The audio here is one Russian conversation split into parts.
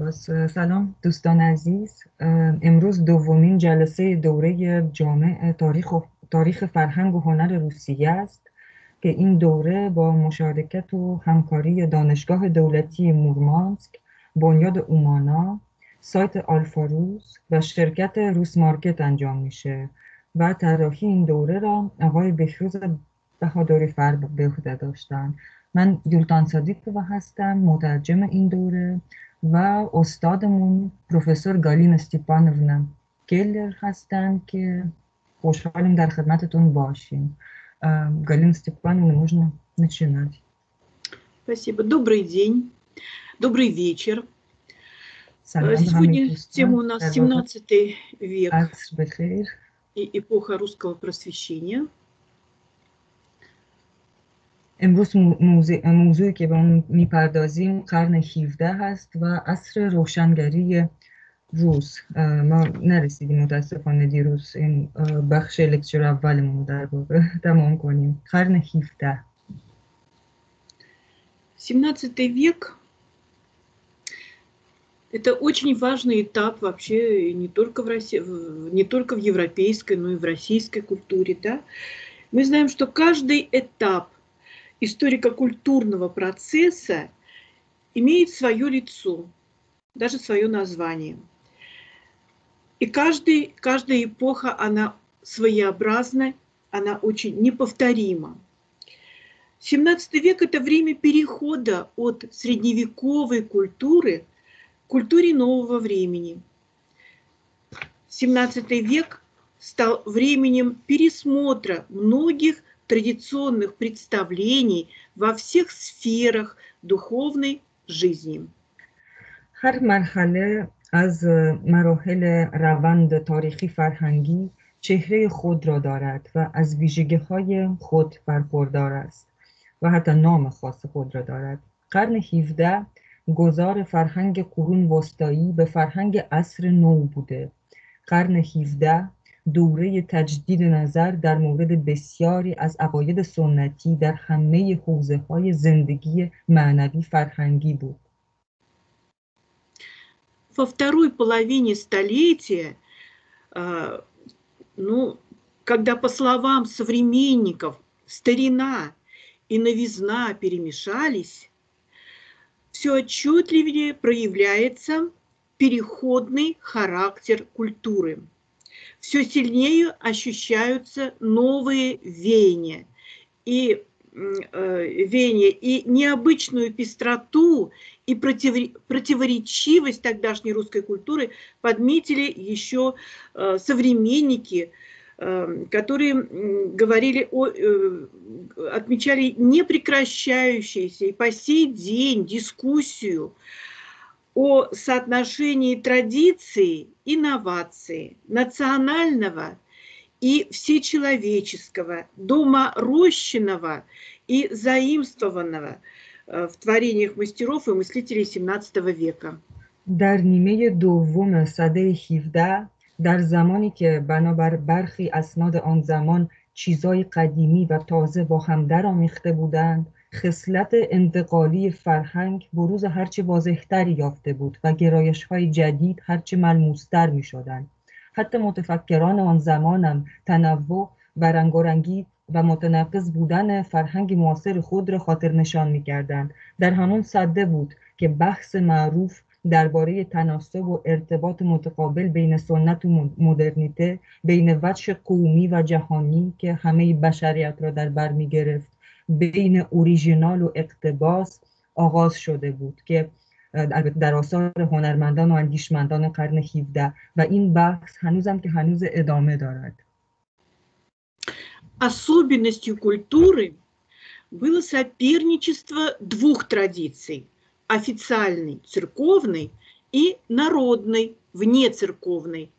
عباس سلام دوستان عزیز. امروز دومین جلسه دوره جامع تاریخ, و تاریخ فرهنگ و هنر روسیه است که این دوره با مشارکت و همکاری دانشگاه دولتی مورمانسک بنیاد اومانا سایت آلفاروز و شرکت روس مارکت انجام میشه و طراحی این دوره را آقای بهروز بهادری فر به عهده داشتن. من یولتان صادیکووا هستم مترجم این دوره. و استادمون پروفسور گالین استیپانونا گلر هستن که خوشحالیم در خدمتتون باشیم Галина Степановна, можно начинать. Спасибо. Добрый день, добрый вечер. Сегодня тема у нас 17 век и эпоха русского просвещения. امروز موضوعی که به اون میپردازیم قرن 17 هست و عصر روشنگری روز ما نرسیدیم متاسفانه دیروز این بخش لکچر اولمون در واقع تمام کنیم قرن 17 17 век это очень важный этап вообще не только в России, не только в европейской, но и в российской культуре, да. Мы знаем, что каждый этап историко-культурного процесса имеет свое лицо, даже свое название. И каждый, каждая эпоха, она своеобразна, она очень неповторима. 17 век – это время перехода от средневековой культуры к культуре нового времени. 17 век стал временем пересмотра многих традиционных представлений во всех сферах духовной жизни. هر مرحله از مراحل روند تاریخی فرهنگی چهره خود را دارد و از ویژگی های خود برخوردار است و حتی نام خاص خود را دارد قرن 17 گذار فرهنگ قرون وسطایی به فرهنگ عصر نو بوده قرن 17 دوره تجدید نظر در مورد بسیاری از عقاید سنتی در همه حوزه های زندگی معنوی فرهنگی بود во второй половине столетия, а, ну, когда, по словам современников, старина и новизна перемешались, все отчетливее проявляется переходный характер культуры. все сильнее ощущаются новые веяния. И э, веяния и необычную пестроту и противоречивость тогдашней русской культуры подметили еще э, современники, э, которые говорили о, отмечали непрекращающуюся и по сей день дискуссию о соотношении традиции, инновации, национального и всечеловеческого, доморощенного и заимствованного – в творениях мастеров и мыслителей 17 века. در نیمه دوم صده 17 در زمانی که بنابر برخی اسناد آن زمان چیزای قدیمی و تازه با هم درآمیخته بودند خصلت انتقالی فرهنگ بروز هرچه واضحتری یافته بود و گرایش های جدید هرچه ملموستر می شدند. حتی متفکران آن زمانم تنوع و رنگارنگی و متنقض بودن فرهنگ معاصر خود را خاطر نشان می کردن. در همون صده بود که بحث معروف درباره تناسب و ارتباط متقابل بین سنت و مدرنیته بین وجه قومی و جهانی که همه بشریت را در بر می گرفت بین اوریژینال و اقتباس آغاز شده بود که در آثار هنرمندان و اندیشمندان قرن 17 و این بحث هنوزم که هنوز ادامه دارد особенностью культуры было соперничество двух традиций – официальной, церковной и народной, внецерковной.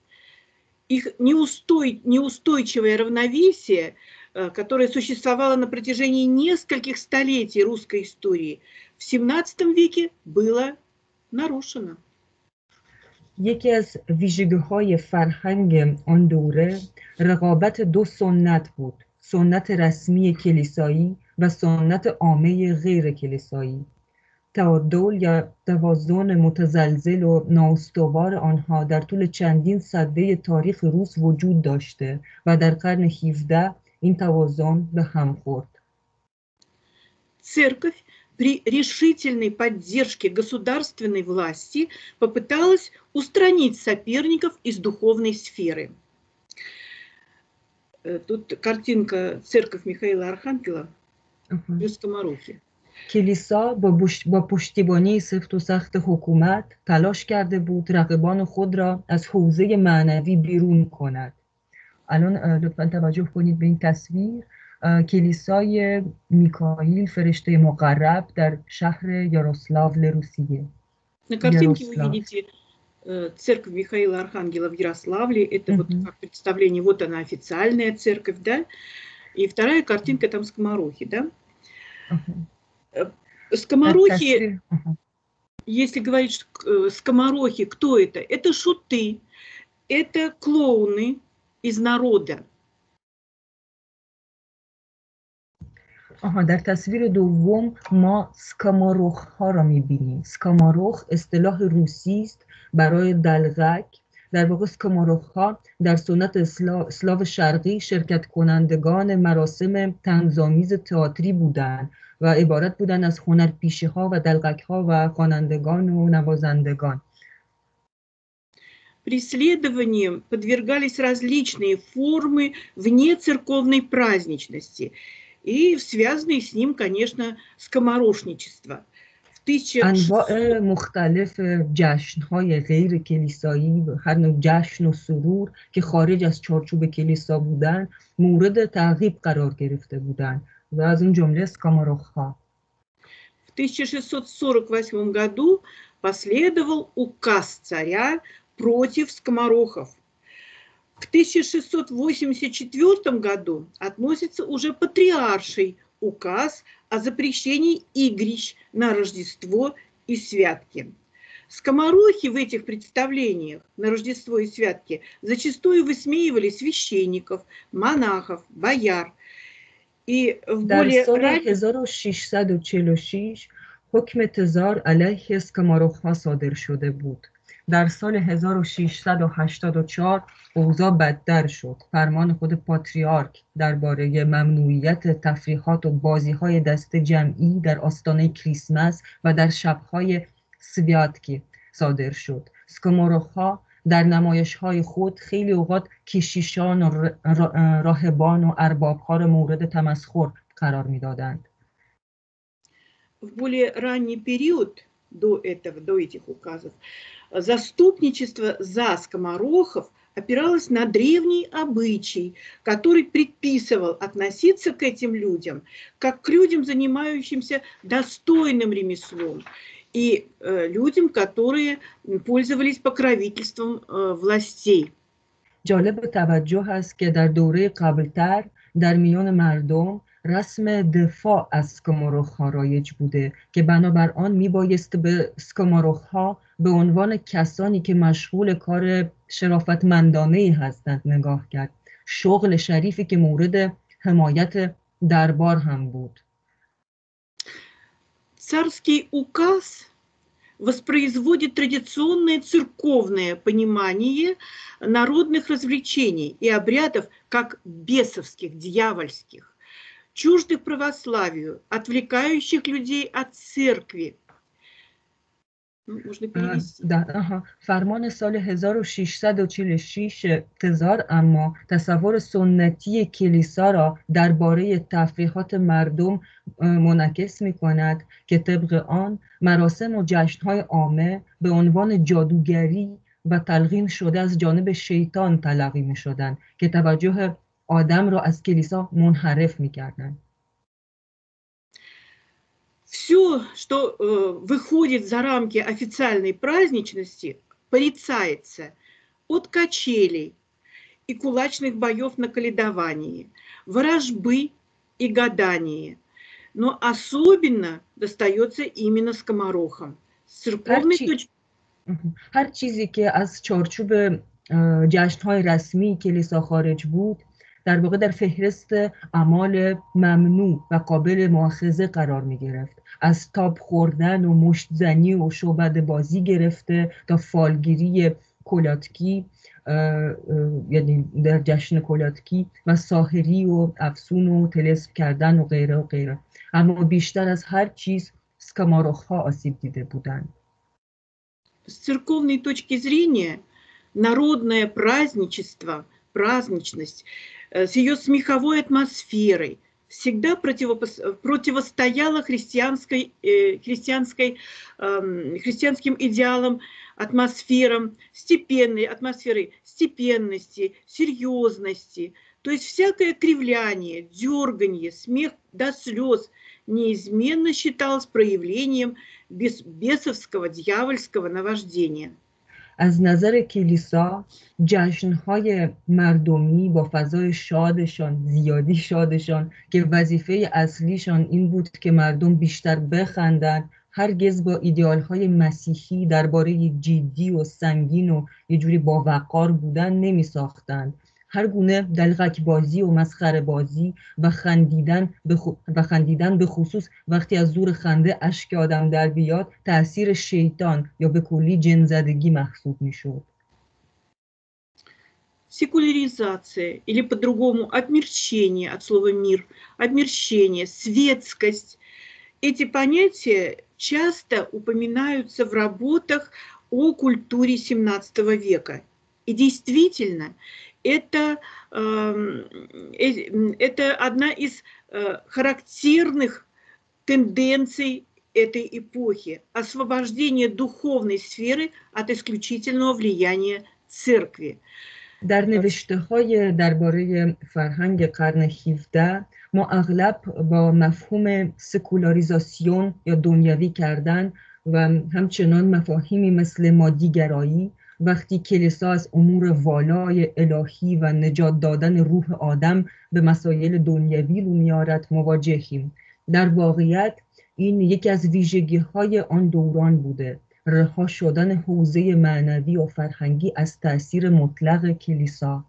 Их неустой, неустойчивое равновесие, э, которое существовало на протяжении нескольких столетий русской истории, в XVII веке было нарушено. یکی از ویژگی های فرهنگ آن دوره رقابت دو سنت بود سنت رسمی کلیسایی و سنت عامه غیر کلیسایی تعادل یا توازن متزلزل و نااستوار آنها در طول چندین صده تاریخ روس وجود داشته و در قرن 17 این توازن به هم خورد. Церковь при решительной поддержке государственной власти попыталась устранить соперников из духовной сферы. Тут картинка «Церковь Михаила Архангела» uh-huh. скоморохи. کلیسا با, با پشتیبانی سفت و سخت حکومت تلاش کرده بود رقیبان خود را از حوزه معنوی بیرون کند الان لطفا توجه کنید به این تصویر کلیسای میکائیل فرشته مقرب در شهر یاروسلاو روسیه На картинке вы видите церковь Михаила Архангела в Ярославле. Это uh-huh. вот как представление, вот она официальная церковь, да. И вторая картинка там скоморохи, да. Uh-huh. Скоморохи, uh-huh. если говорить скоморохи, кто это? Это шуты, это клоуны из народа. آها در تصویر دوم ما سکاماروخ ها را میبینیم سکاماروخ اصطلاح روسی است برای دلغک در واقع سکاماروخ ها در سنت اسلاو شرقی شرکت کنندگان مراسم تنظامیز تئاتری بودند و عبارت بودند از هنرپیشه ها و دلغک ها و خوانندگان و نوازندگان Преследованием подвергались различные формы вне церковной праздничности – и связанные с ним, конечно, скоморошничество. انواع مختلف جشن های غیر کلیسایی هر نوع جشن و سرور که خارج از چارچوب کلیسا بودن مورد تعقیب قرار گرفته بودن و از اون جمله скоморох ها В 1648 году последовал указ царя против скоморохов, к 1684 году относится уже патриарший указ о запрещении игрищ на Рождество и святки. Скоморохи в этих представлениях на Рождество и святки зачастую высмеивали священников, монахов, бояр. И в более раннем... 1646 حکم تزار علیه اسکماروخ ها صادر شده بود. در سال 1684 اوضاع بدتر شد فرمان خود پاتریارک درباره ممنوعیت تفریحات و بازی های دست جمعی در آستانه کریسمس و در شبهای سویاتکی صادر شد سکموروخا در نمایش های خود خیلی اوقات کشیشان و راهبان و ارباب را مورد تمسخر قرار میدادند. В более ранний период до этого, до этих указов, заступничество за скоморохов опиралось на древний обычай, который предписывал относиться к этим людям как к людям, занимающимся достойным ремеслом, и э, людям, которые пользовались покровительством э, властей. جالب توجه است که در دوره قبلتر در میان مردم رسم دفاع از سکماروخ ها رایج بوده که بنابر آن میبایست به سکماروخ ها به عنوان کسانی که مشغول کار شرافتمندانه ای هستند نگاه کرد شغل شریفی که مورد حمایت دربار هم بود Царский указ воспроизводит традиционное церковное понимание народных развлечений и обрядов как бесовских, дьявольских. чуждых православию, отвлекающих людей от церкви. ده، فرمان سال 1646 تزار اما تصور سنتی کلیسا را درباره تفریحات مردم منعکس می کند که طبق آن مراسم و جشنهای عامه به عنوان جادوگری و تلقین شده از جانب شیطان تلقی می شدن که توجه آدم را از کلیسا منحرف میکردن Все, что э, выходит за рамки официальной праздничности, порицается от качелей и кулачных боев на каледовании, ворожбы и гадании. Но особенно достается именно скоморохам. С церковной точки... هر چیزی که از چارچوب جشن های رسمی کلیسا خارج بود در واقع در فهرست اعمال ممنوع و قابل مؤاخذه قرار می گرفت از تاب خوردن و مشتزنی و شعبد بازی گرفته تا فالگیری کلاتکی یعنی در جشن کلاتکی و ساحری و افسون و تلسم کردن و غیره و غیره اما بیشتر از هر چیز скоморох ها آسیب دیده بودند С церковной точки зрения народное праздничество, праздничность э, с ее смеховой атмосферой всегда противостояла христианской, э, христианской, эм, христианским идеалам, атмосферам, степенной атмосферой степенности, серьезности. То есть всякое кривляние, дерганье, смех до слез неизменно считалось проявлением бес, бесовского, дьявольского наваждения. از نظر کلیسا جشنهای مردمی با فضای شادشان زیادی شادشان که وظیفه اصلیشان این بود که مردم بیشتر بخندند هرگز با ایدئال های مسیحی درباره جدی و سنگین و یه جوری با وقار بودن نمی ساختند هر گونه دلغک بازی و مسخره بازی و خندیدن به و خندیدن به خصوص وقتی از زور خنده اشک آدم در بیاد تاثیر شیطان یا به کلی جنزدگی محسوب میشد секуляризация или по-другому обмерчение от слова мир, обмерчение, светскость. Эти понятия часто упоминаются в работах о культуре XVII века. И действительно, это, эм, э, это одна из э, характерных тенденций этой эпохи – освобождение духовной сферы от исключительного влияния церкви. در نوشته های درباره فرهنگ قرن 17 ما اغلب با مفهوم سکولاریزاسیون یا دنیوی کردن و همچنان مفاهیمی مثل مادیگرایی وقتی کلیسا از امور والای الهی و نجات دادن روح آدم به مسایل دنیوی رو میارد مواجهیم در واقعیت این یکی از ویژگی های آن دوران بوده رها شدن حوزه معنوی و فرهنگی از تاثیر مطلق کلیسا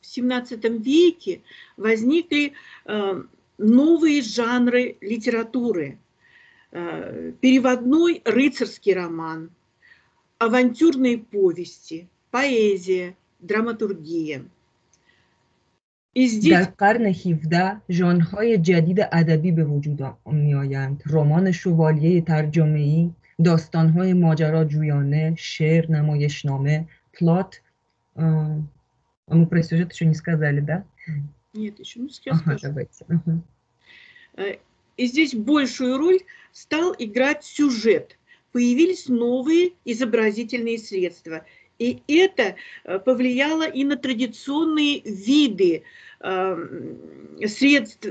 В XVII веке возникли э, новые жанры литературы. Э, переводной рыцарский роман – авантюрные повести, поэзия, драматургия. І здесь... در قرن 17 ژانرهای جدید ادبی به وجود می آیند رمان شوالیه ترجمه‌ای داستانهای ماجراجویانه شعر نمایشنامه پلات мы про сюжет еще не сказали, да? Нет, еще не сейчас ага, давайте. Ага. И здесь большую роль стал играть сюжет появились новые изобразительные средства. И это э, повлияло и на традиционные виды эм, средств,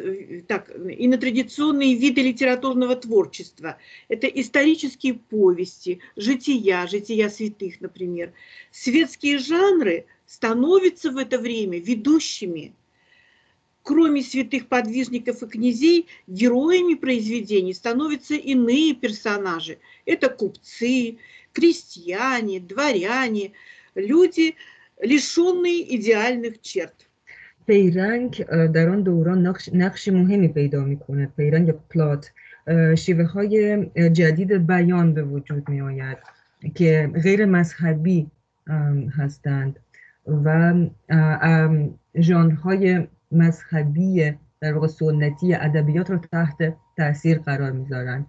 так, и на традиционные виды литературного творчества. Это исторические повести, жития, жития святых, например. Светские жанры становятся в это время ведущими кроме святых подвижников и князей, героями произведений становятся иные персонажи. Это купцы, крестьяне, дворяне, люди, лишенные идеальных черт. پیرنگ در آن دوران نقش, نقش مهمی پیدا می کند پیرنگ پلات شیوه های جدید بیان به وجود می آید که غیر مذهبی هستند و ژانرهای مذهبی در واقع سنتی ادبیات رو تحت تاثیر قرار می‌ذارن.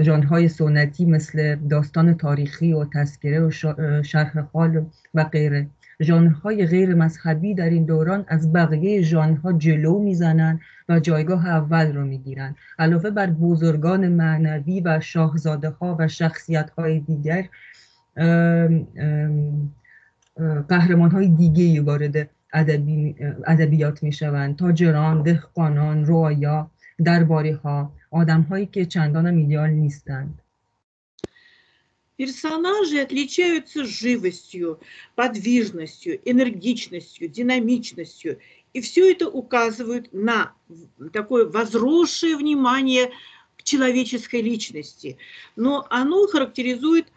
ژانرهای سنتی مثل داستان تاریخی و تذکره و شرح حال و غیره. ژانرهای غیر مذهبی در این دوران از بقیه ژانرها جلو می‌زنن و جایگاه اول رو می‌گیرن. علاوه بر بزرگان معنوی و شاهزاده ها و شخصیت های دیگر قهرمان های دیگه وارد ادبیات میشوند تاجران دهقانان روایا درباری ها آدم هایی که چندان ایدئال نیستند Персонажи отличаются живостью, подвижностью, энергичностью, динамичностью. И все это указывает на такое возросшее внимание к человеческой личности. Но оно характеризует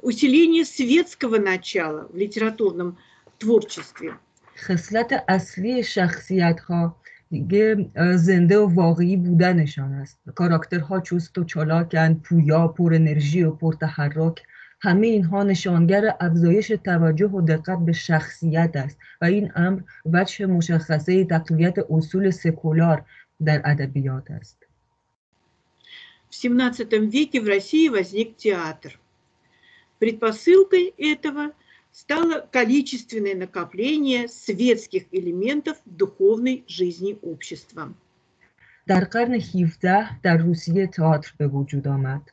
усиление светского начала в литературном творчестве. خصلت اصلی شخصیت ها دیگه زنده و واقعی بودنشان است کاراکترها چوست و چالاکن پویا پر انرژی و پر تحرک همه اینها نشانگر افزایش توجه و دقت به شخصیت است و این امر وجه مشخصه تقویت اصول سکولار در ادبیات است В XVII веке в России возник театр. Предпосылкой этого стало количественное накопление светских элементов в духовной жизни общества. در قرن 17 در روسیه تئاتر به وجود آمد.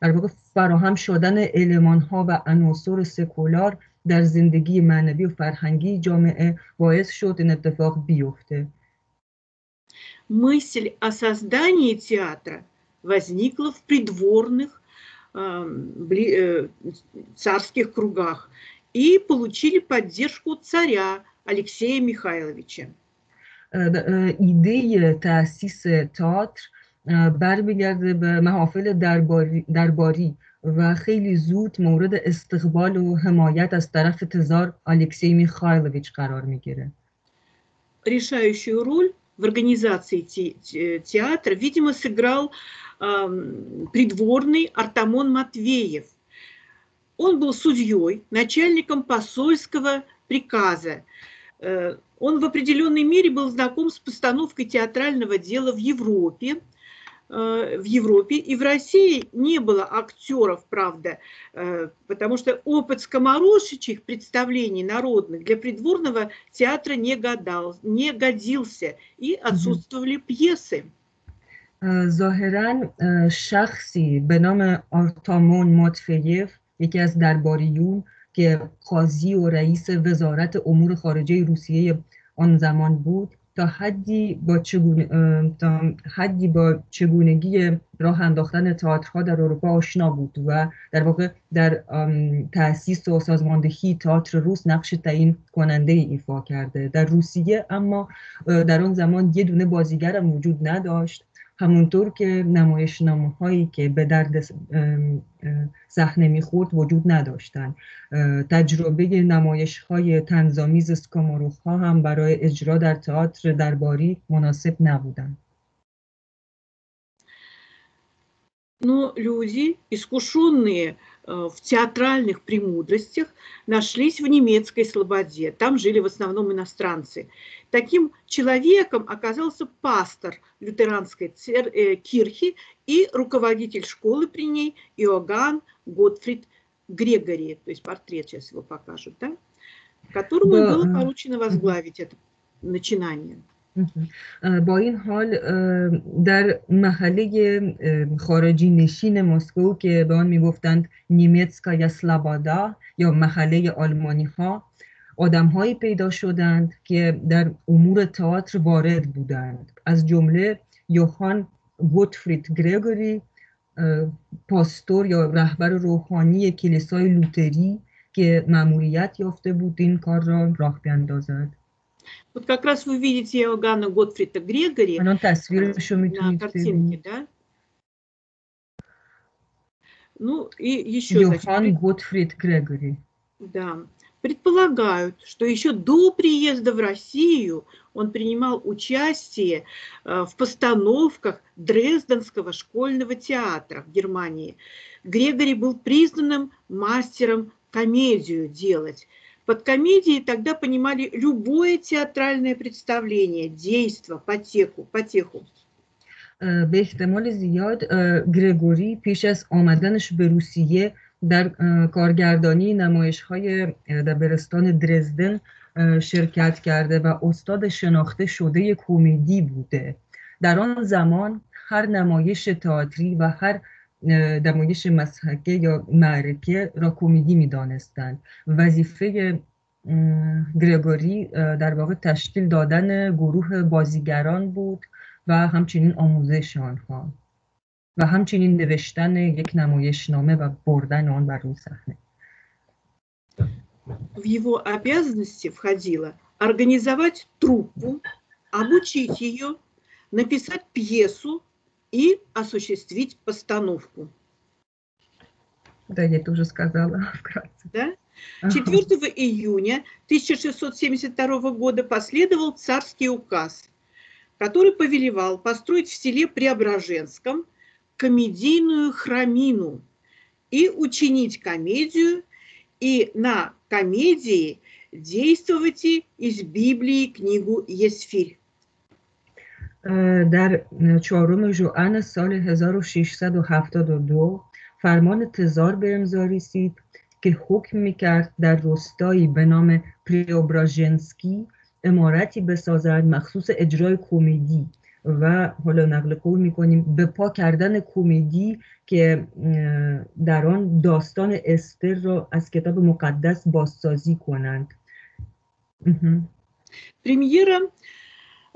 در واقع فراهم شدن علمان ها و عناصر سکولار در زندگی معنوی و فرهنگی جامعه باعث شد این اتفاق بیفته. Мысль о создании театра возникла в придворных э, царских кругах и получили поддержку царя Алексея Михайловича. ایده تأسیس تئاتر برمیگرده به محافل درباری, درباری و خیلی زود مورد استقبال و حمایت از طرف تزار الکسی میخایلویچ قرار میگیره. Решающую роль в организации театра, видимо, сыграл придворный Артамон Матвеев. Он был судьей, начальником посольского приказа. Э, он в определенной мере был знаком с постановкой театрального дела в Европе, э, в Европе и в России не было актеров, правда, э, потому что опыт скоморошичих представлений народных для придворного театра не, гадал, не годился, и отсутствовали пьесы. ظاهرا شخصی به نام آرتامون ماتفیف یکی از درباریون که قاضی و رئیس وزارت امور خارجه روسیه آن زمان بود تا حدی با, چگونه، تا حدی با چگونگی راه انداختن تئاترها در اروپا آشنا بود و در واقع در تاسیس و سازماندهی تئاتر روس نقش تعیین کننده ایفا کرده. در روسیه اما در آن زمان یه دونه بازیگر وجود نداشت. همونطور که نمایش نامه هایی که به درد صحنه میخورد وجود نداشتن تجربه نمایش های تنظامیز سکاماروخ ها هم برای اجرا در تئاتر درباری مناسب نبودند. Но люди, искушенные Э, в театральных премудростях нашлись в немецкой слободе. Там жили в основном иностранцы. Таким человеком оказался пастор лютеранской цер... Э, кирхи и руководитель школы при ней Иоганн Готфрид Грегори. То есть портрет сейчас его покажут, да? Которому да. было поручено возглавить это начинание. با این حال در محله خارجی نشین مسکو که به آن می‌گفتند نیمتسکا یا سلابادا یا محله آلمانی ها آدم هایی پیدا شدند که در امور تئاتر وارد بودند. از جمله یوهان گوتفرید گرگوری پاستور یا رهبر روحانی کلیسای لوتری که مأموریت یافته بود این کار را راه بیندازد Вот как раз вы видите Иоганна Готфрида Грегори на картинке, да? Ну и еще... Йохан Готфрид Грегори. Да. Предполагают, что еще до приезда в Россию он принимал участие э, в постановках Дрезденского школьного театра в Германии. Грегори был признанным мастером комедию делать. Под комедией тогда понимали любое театральное представление, действо, потеху. потеху. به احتمال زیاد گرگوری پیش از آمدنش به روسیه در کارگردانی نمایش های دبرستان درزدن شرکت کرده و استاد شناخته شده کمدی بوده در آن زمان هر نمایش تئاتری و هر نمایش مسحکه یا معرکه را کمدی میدانستند وظیفه گرگوری در واقع تشکیل دادن گروه بازیگران بود و همچنین آموزش آنها و همچنین نوشتن یک نمایشنامه و بردن آن بر روی صحنه В его обязанности входило организовать труппу, обучить ее, написать пьесу и осуществить постановку. Да, я это уже сказала вкратце. Да? 4 июня 1672 года последовал царский указ, который повелевал построить в селе Преображенском комедийную храмину и учинить комедию, и на комедии действовать из Библии книгу Есфирь. در چهارم جوان سال 1672 فرمان تزار به امضا رسید که حکم می‌کرد در روستایی به نام پریوبراژنسکی امارتی بسازد مخصوص اجرای کمدی. و حالا نقل قول می‌کنیم به پا کردن کمدی که در آن داستان استر را از کتاب مقدس بازسازی کنند. پریمیرم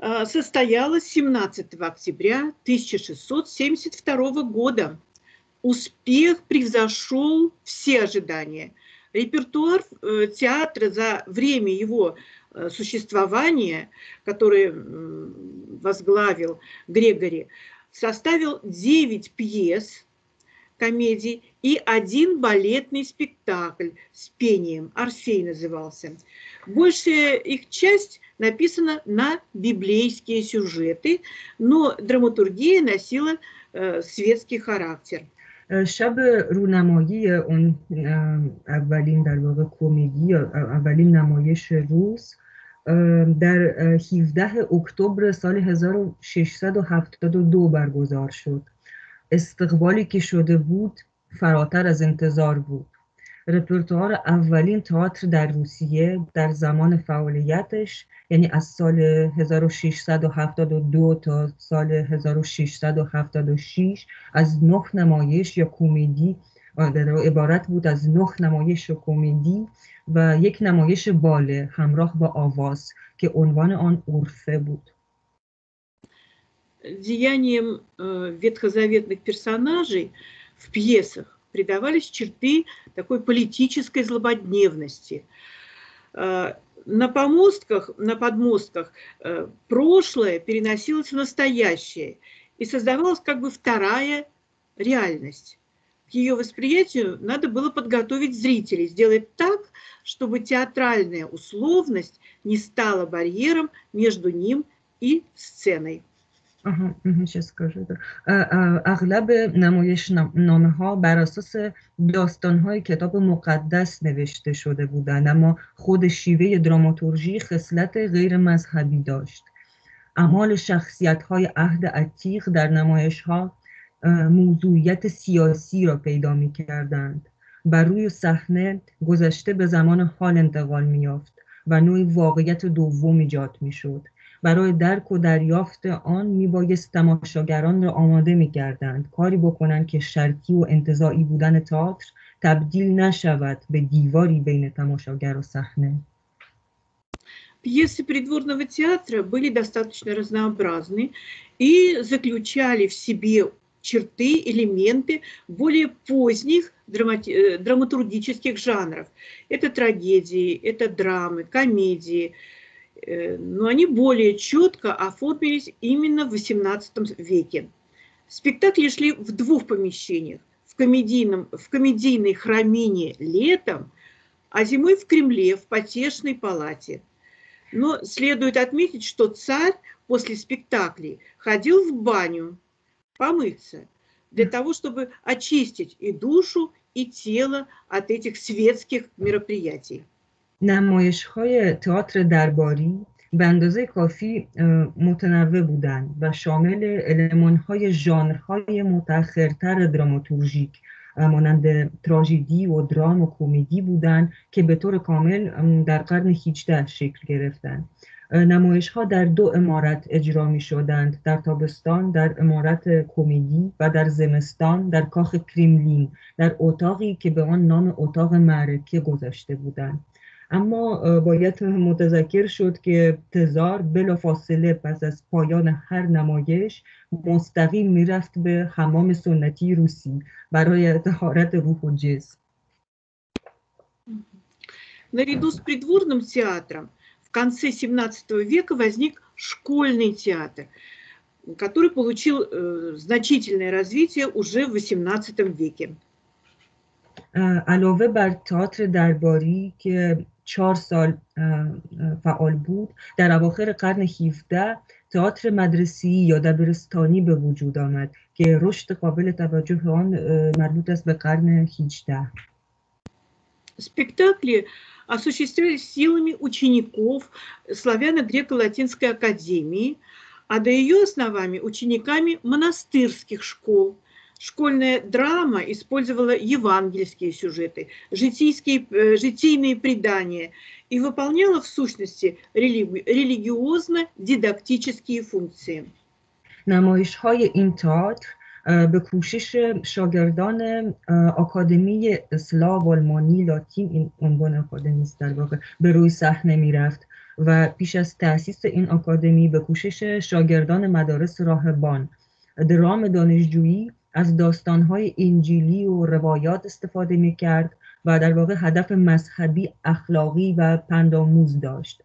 состоялась 17 октября 1672 года. Успех превзошел все ожидания. Репертуар театра за время его существования, который возглавил Грегори, составил 9 пьес, комедий и один балетный спектакль с пением. «Орфей» назывался. Большая их часть написана на библейские сюжеты, но драматургия носила э, светский характер. شب رونمایی اون اولین در واقع کمدی اولین نمایش روز در 17 اکتبر سال 1672 برگزار شد استقبالی که شده بود فراتر از انتظار بود رپرتوار اولین تئاتر در روسیه در زمان فعالیتش یعنی از سال 1672 تا سال 1676 از نه نمایش یا کمدی عبارت بود از نه نمایش کمدی و یک نمایش باله همراه با آواز که عنوان آن عرفه بود Деянием ветхозаветных персонажей в пьесах придавались черты такой политической злободневности. На помостках, на подмостках прошлое переносилось в настоящее и создавалась как бы вторая реальность. К ее восприятию надо было подготовить зрителей, сделать так, чтобы театральная условность не стала барьером между ним и сценой. اغلب نمایش نامه ها بر اساس داستان های کتاب مقدس نوشته شده بودند اما خود شیوه دراماتورژی خصلت غیر مذهبی داشت اعمال شخصیت های عهد عتیق در نمایش ها موضوعیت سیاسی را پیدا می کردند بر روی صحنه گذشته به زمان حال انتقال می یافت و نوعی واقعیت دوم ایجاد می شد برای درک و دریافت آن میبایست تماشاگران را آماده میکردند کاری بکنند که شرطی و انتظاعی بودن تئاتر تبدیل نشود به دیواری بین تماشاگر و صحنه Пьесы придворного театра были достаточно разнообразны и заключали в себе черты, элементы более поздних драмати- драматургических жанров. Это трагедии, это драмы, комедии, Э, но они более четко оформились именно в XVIII веке. Спектакли шли в двух помещениях. В, комедийном, в комедийной храмине летом, а зимой в Кремле, в потешной палате. Но следует отметить, что царь после спектаклей ходил в баню помыться для того, чтобы очистить и душу, и тело от этих светских мероприятий. نمایش های تئاتر درباری به اندازه کافی متنوع بودند و شامل علمان های ژانرهای متأخرتر دراماتورژیک مانند تراژدی و درام و کمدی بودند که به طور کامل در قرن 18 شکل گرفتند. نمایش ها در دو امارت اجرا می شدند در تابستان در امارت کمدی و در زمستان در کاخ کریملین در اتاقی که به آن نام اتاق معرکه گذاشته بودند. اما باید متذکر شد که تزار بلا فاصله پس از پایان هر نمایش مستقیم میرفت به حمام سنتی روسی برای تهارت روح و جسم Наряду с придворным театром в конце XVII века возник школьный театр, который получил э, значительное развитие уже в XVIII веке. علاوه بر تئاتر درباری که چهار سال فعال بود در اواخر قرن 17 تئاتر مدرسی یا دبیرستانی به وجود آمد که رشد قابل توجه آن مربوط است به قرن 18 Спектакли осуществлялись силами учеников Славяно-Греко-Латинской академии, а до ее основания учениками монастырских школ – Школьная драма использовала евангельские сюжеты, житейские, э, житийные предания и выполняла в сущности религи, религиозно-дидактические функции. نمایش های این تئاتر به کوشش شاگردان آکادمی اسلاو آلمانی لاتین این عنوان آکادمی است در واقع به روی صحنه میرفت و پیش از تأسیس این آکادمی به کوشش شاگردان مدارس راهبان درام دانشجویی از داستانهای انجیلی و روایات استفاده می کرد و در واقع هدف مذهبی اخلاقی و پندآموز داشت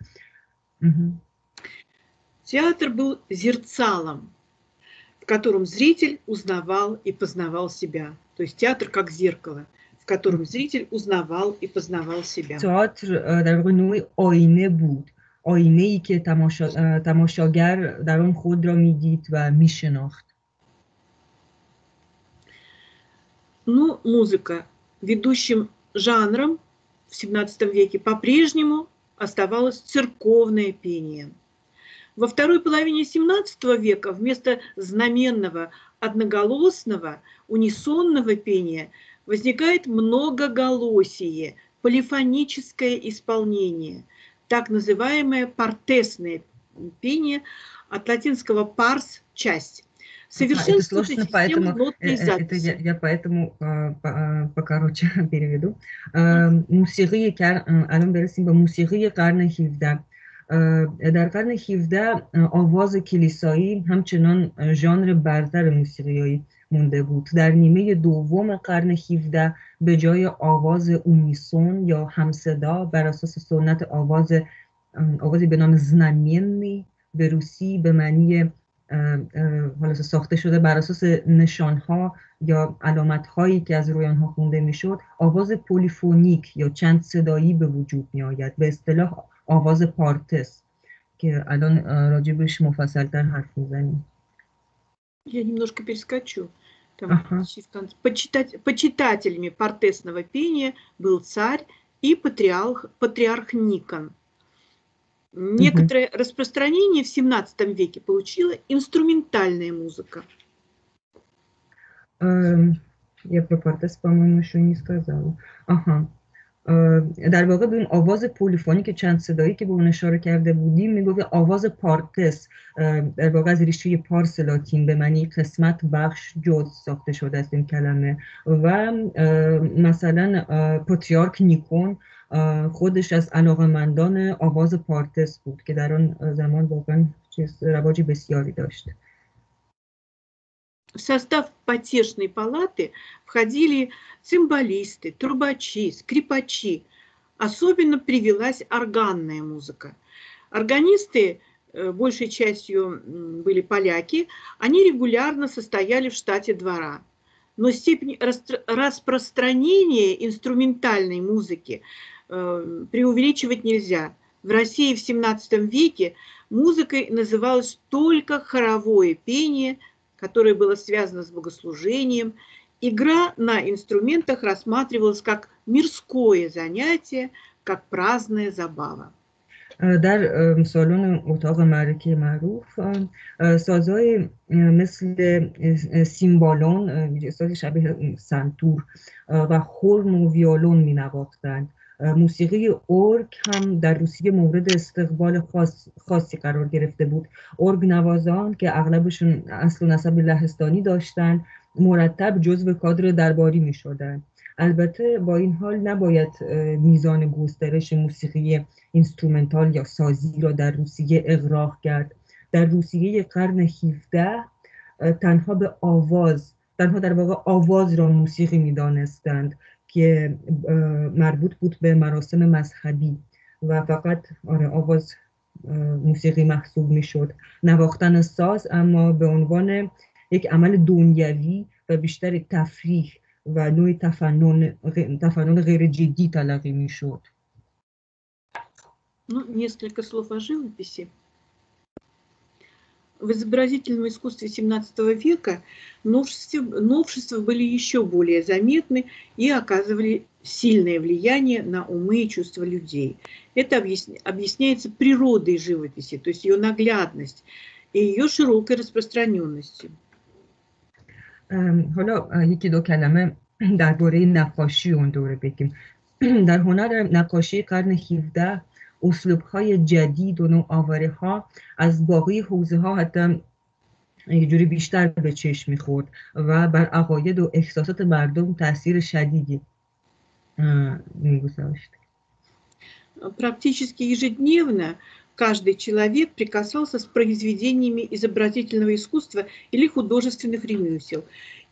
Театр был зерцалом, в котором зритель узнавал и познавал себя. То есть театр как зеркало, в котором зритель узнавал и познавал себя. Театр, э, در واقع نوع آینه بود. آینه ای که э, تماشاگر در آن خود را می‌دید و میشناخت. Но музыка ведущим жанром в XVII веке по-прежнему оставалось церковное пение. Во второй половине XVII века вместо знаменного одноголосного унисонного пения возникает многоголосие, полифоническое исполнение, так называемое партесное пение от латинского «парс» – часть. Совершенствует это поэтому, нотной это я, я поэтому покороче переведу. موسیقی الان برسیم به موسیقی قرن 17 در قرن 17 آواز کلیسایی همچنان ژانر برتر موسیقیایی مونده بود در نیمه دوم قرن 17 به جای آواز اومیسون یا همصدا بر اساس سنت آواز آوازی به نام زنمینی به روسی به معنی حالا ساخته شده بر اساس نشان ها یا علامت هایی که از روی آنها خونده میشد آواز پولیفونیک یا چند صدایی به وجود می آید به اصطلاح آواز پارتس که الان راجبش مفصل تر حرف میزنیم Я немножко перескочу. Там, ага. почитать, почитателями портесного пения был царь и патриарх, патриарх Никон. Некоторое угу. распространение в 17 веке получила инструментальная музыка. Я про Портес, по-моему, еще не сказала. Ага. در واقع به این آواز پولیفونی که چند صدایی که به اون اشاره کرده بودیم میگفت آواز پارتس در واقع از ریشه پارس لاتین به معنی قسمت بخش جز ساخته شده است این کلمه و مثلا پاتریارک نیکون خودش از علاقمندان آواز پارتس بود که در آن زمان واقعا رواج بسیاری داشت В состав потешной палаты входили цимбалисты, трубачи, скрипачи. Особенно привелась органная музыка. Органисты, большей частью были поляки, они регулярно состояли в штате двора. Но степень распространения инструментальной музыки Э, преувеличивать нельзя. В России в XVII веке музыкой называлось только хоровое пение, которое было связано с богослужением. Игра на инструментах рассматривалась как мирское занятие, как праздная забава. در سالن اتاق معرکه معروف سازهای مثل سیمبالون ساز شبیه سنتور و خورن و ویولون می نواختند موسیقی ارگ هم در روسیه مورد استقبال خاص، خاصی قرار گرفته بود. ارگ نوازان که اغلبشون اصل و نسب لهستانی داشتن مرتب جزو کادر درباری می شدن. البته با این حال نباید میزان گسترش موسیقی اینسترومنتال یا سازی را در روسیه اغراق کرد. در روسیه قرن 17 تنها به آواز تنها در واقع آواز را موسیقی می‌دانستند. که مربوط بود به مراسم مذهبی و فقط آره آواز موسیقی محسوب میشد نواختن ساز اما به عنوان یک عمل دنیوی و بیشتر تفریح و نوع تفنن, تفنن غیر جدی تلقی میشد Ну, несколько слов о живописи. В изобразительном искусстве XVII века новшества, новшества были еще более заметны и оказывали сильное влияние на умы и чувства людей. Это объясняется природой живописи, то есть ее наглядность и ее широкой распространенностью. حالا یکی دو کلمه درباره نقاشی اون دوره بگیم در هنر نقاشی قرن 17 اسلوب های جدید و نوآوری ها از باقی حوزه ها حتی یه جوری بیشتر به چشم میخورد و بر عقاید و احساسات مردم تاثیر شدیدی میگذاشت Практически ежедневно каждый человек прикасался с произведениями изобразительного искусства или художественных ремесел.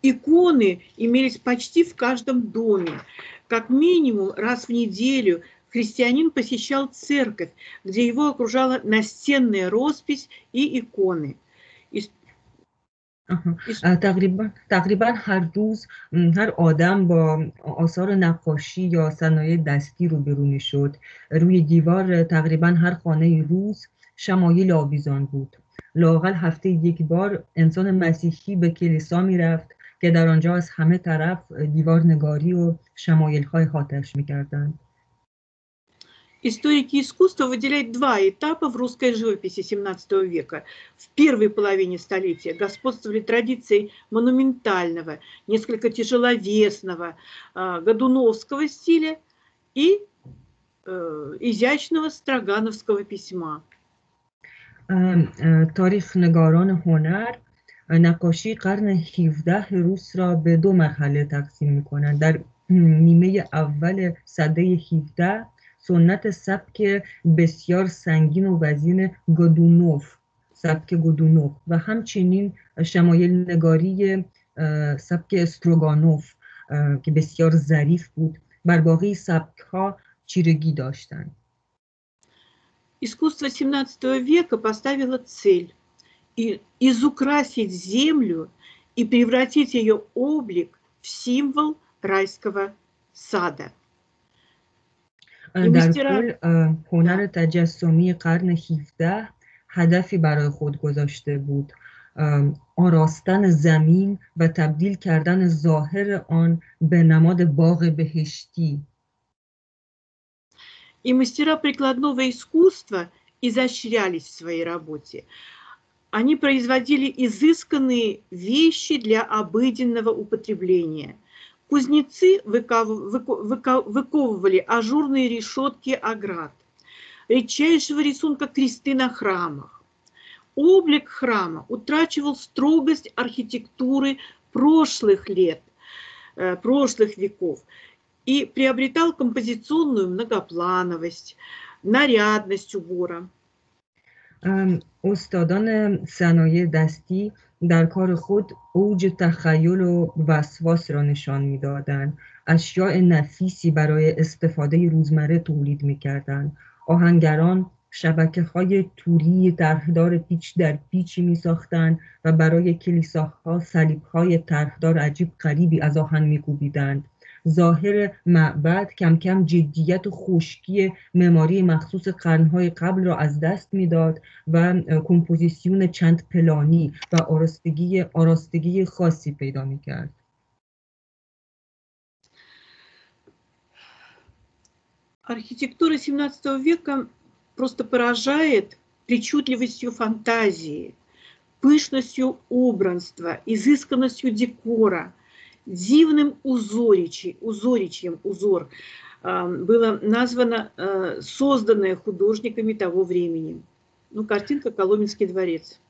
Иконы имелись почти в каждом доме. Как минимум раз в неделю христианин посещал церковь, где его окружала настенная роспись и иконы. تقریبا تقریبا هر روز هر آدم با آثار نقاشی یا صنایع دستی روبرو میشد روی دیوار تقریبا هر خانه روز شمایل آویزان بود لاقل هفته یک بار انسان مسیحی به کلیسا میرفت که در آنجا از همه طرف دیوار نگاری و شمایل های خاطرش میکردند Историки искусства выделяют два этапа в русской живописи XVII века. В первой половине столетия господствовали традиции монументального, несколько тяжеловесного, годуновского стиля и э, изящного строгановского письма. تاریخ نگاران هنر نقاشی قرن 17 روس را به دو مرحله تقسیم می کنند در نیمه اول صده 17 سنت سبک بسیار سنگین و وزین گودونوف سبک گودونوف و همچنین شمایل نگاری سبک استروگانوف که بسیار ظریف بود بر باقی سبک ها چیرگی داشتند Искусство XVII века поставило цель изукрасить землю и превратить ее облик в символ райского сада. در کل هنر تجسمی قرن 17 هدفی برای خود گذاشته بود آراستن زمین و تبدیل کردن ظاهر آن به نماد باغ بهشتی И мастера прикладного искусства изощрялись в своей работе. Они производили изысканные вещи для обыденного употребления – – Кузнецы выковывали ажурные решетки оград, редчайшего рисунка кресты на храмах. Облик храма утрачивал строгость архитектуры прошлых лет, э, прошлых веков и приобретал композиционную многоплановость, нарядность убора. Um, устодон дасти در کار خود اوج تخیل و وسواس را نشان می‌دادند. اشیاء نفیسی برای استفاده روزمره تولید می‌کردند. آهنگران شبکه های توری طرحدار پیچ در پیچی می ساختن و برای کلیساها صلیب های طرحدار عجیب غریبی از آهن می کوبیدند ظاهر معبد کم کم جدیت و خشکی معماری مخصوص قرنهای قبل را از دست میداد و کمپوزیسیون چند پلانی و آراستگی, آراستگی خاصی پیدا میکرد Архитектура XVII века просто поражает причудливостью фантазии, пышностью убранства, изысканностью декора – дивным узоричи, узоричьем узор было названо созданное художниками того времени. Ну, картинка «Коломенский дворец».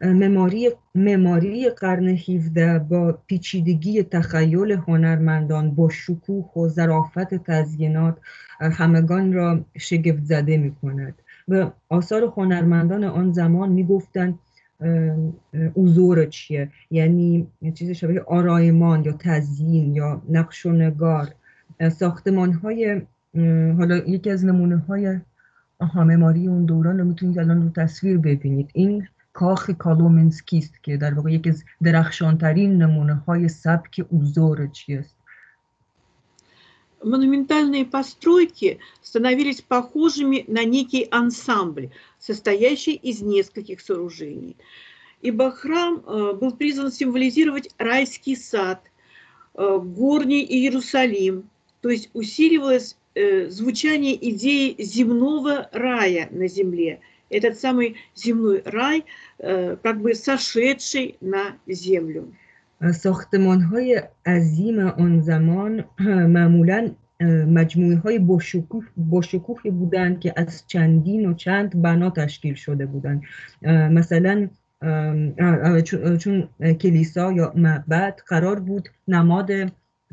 معماری معماری قرن 17 با پیچیدگی تخیل هنرمندان با شکوه و ظرافت تزیینات همگان را شگفت زده می کند و آثار هنرمندان آن زمان می گفتند اوزور چیه؟ یعنی چیز شبیه آرایمان یا تزیین یا نقش و نگار. ساختمان های حالا یکی از نمونه های معماری اون دوران رو می‌تونید الان رو تصویر ببینید. این کاخ کالومنسکی است که در واقع یکی از درخشانترین نمونه های سبک اوزور چی است. Монументальные постройки становились похожими на некий ансамбль, состоящий из нескольких сооружений. Ибо храм э, был призван символизировать райский сад, э, горний Иерусалим, то есть усиливалось э, звучание идеи земного рая на земле. Этот самый земной рай, как бы сошедший на землю. ساختمان های عظیم آن زمان معمولا مجموعه های باشکوه بودند که از چندین و چند بنا تشکیل شده بودند. مثلا چون کلیسا یا معبد قرار بود نماد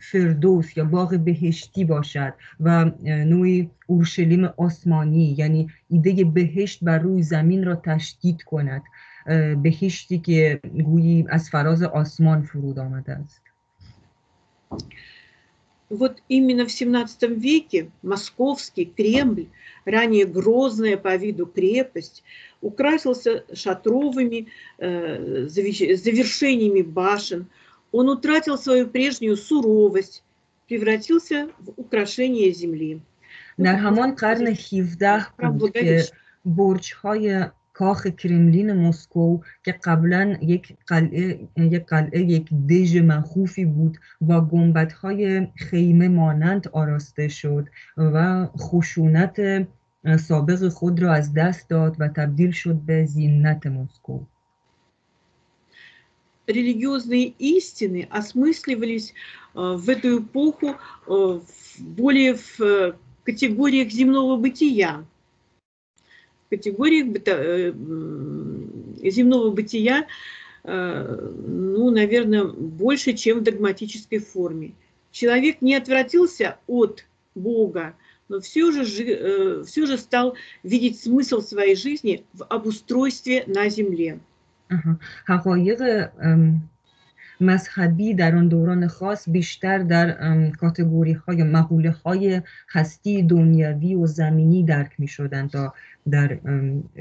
فردوس یا باغ بهشتی باشد و نوعی اورشلیم آسمانی یعنی ایده بهشت بر روی زمین را تشدید کند. بهشتی که گویی از فراز آسمان فرود آمده است Вот именно в 17 веке московский Кремль, ранее грозная по виду крепость, украсился шатровыми э, завершениями башен. Он утратил свою прежнюю суровость, превратился в украшение земли. در همان قرن 17 بود که برج های کاخ کرملین مسکو که قبلا یک قلعه یک قلعه یک دژ مخوفی بود و گنبدهای خیمه مانند آراسته شد و خشونت سابق خود را از دست داد و تبدیل شد به زینت مسکو религиозные истины осмысливались в эту эпоху более в категориях земного бытия. категориях быта, э, земного бытия, э, ну, наверное, больше, чем в догматической форме. Человек не отвратился от Бога, но все же, э, все же стал видеть смысл своей жизни в обустройстве на земле. Uh -huh. مذهبی در آن دوران خاص بیشتر در کاتگوری های مقوله های هستی دنیوی و زمینی درک می شدند تا در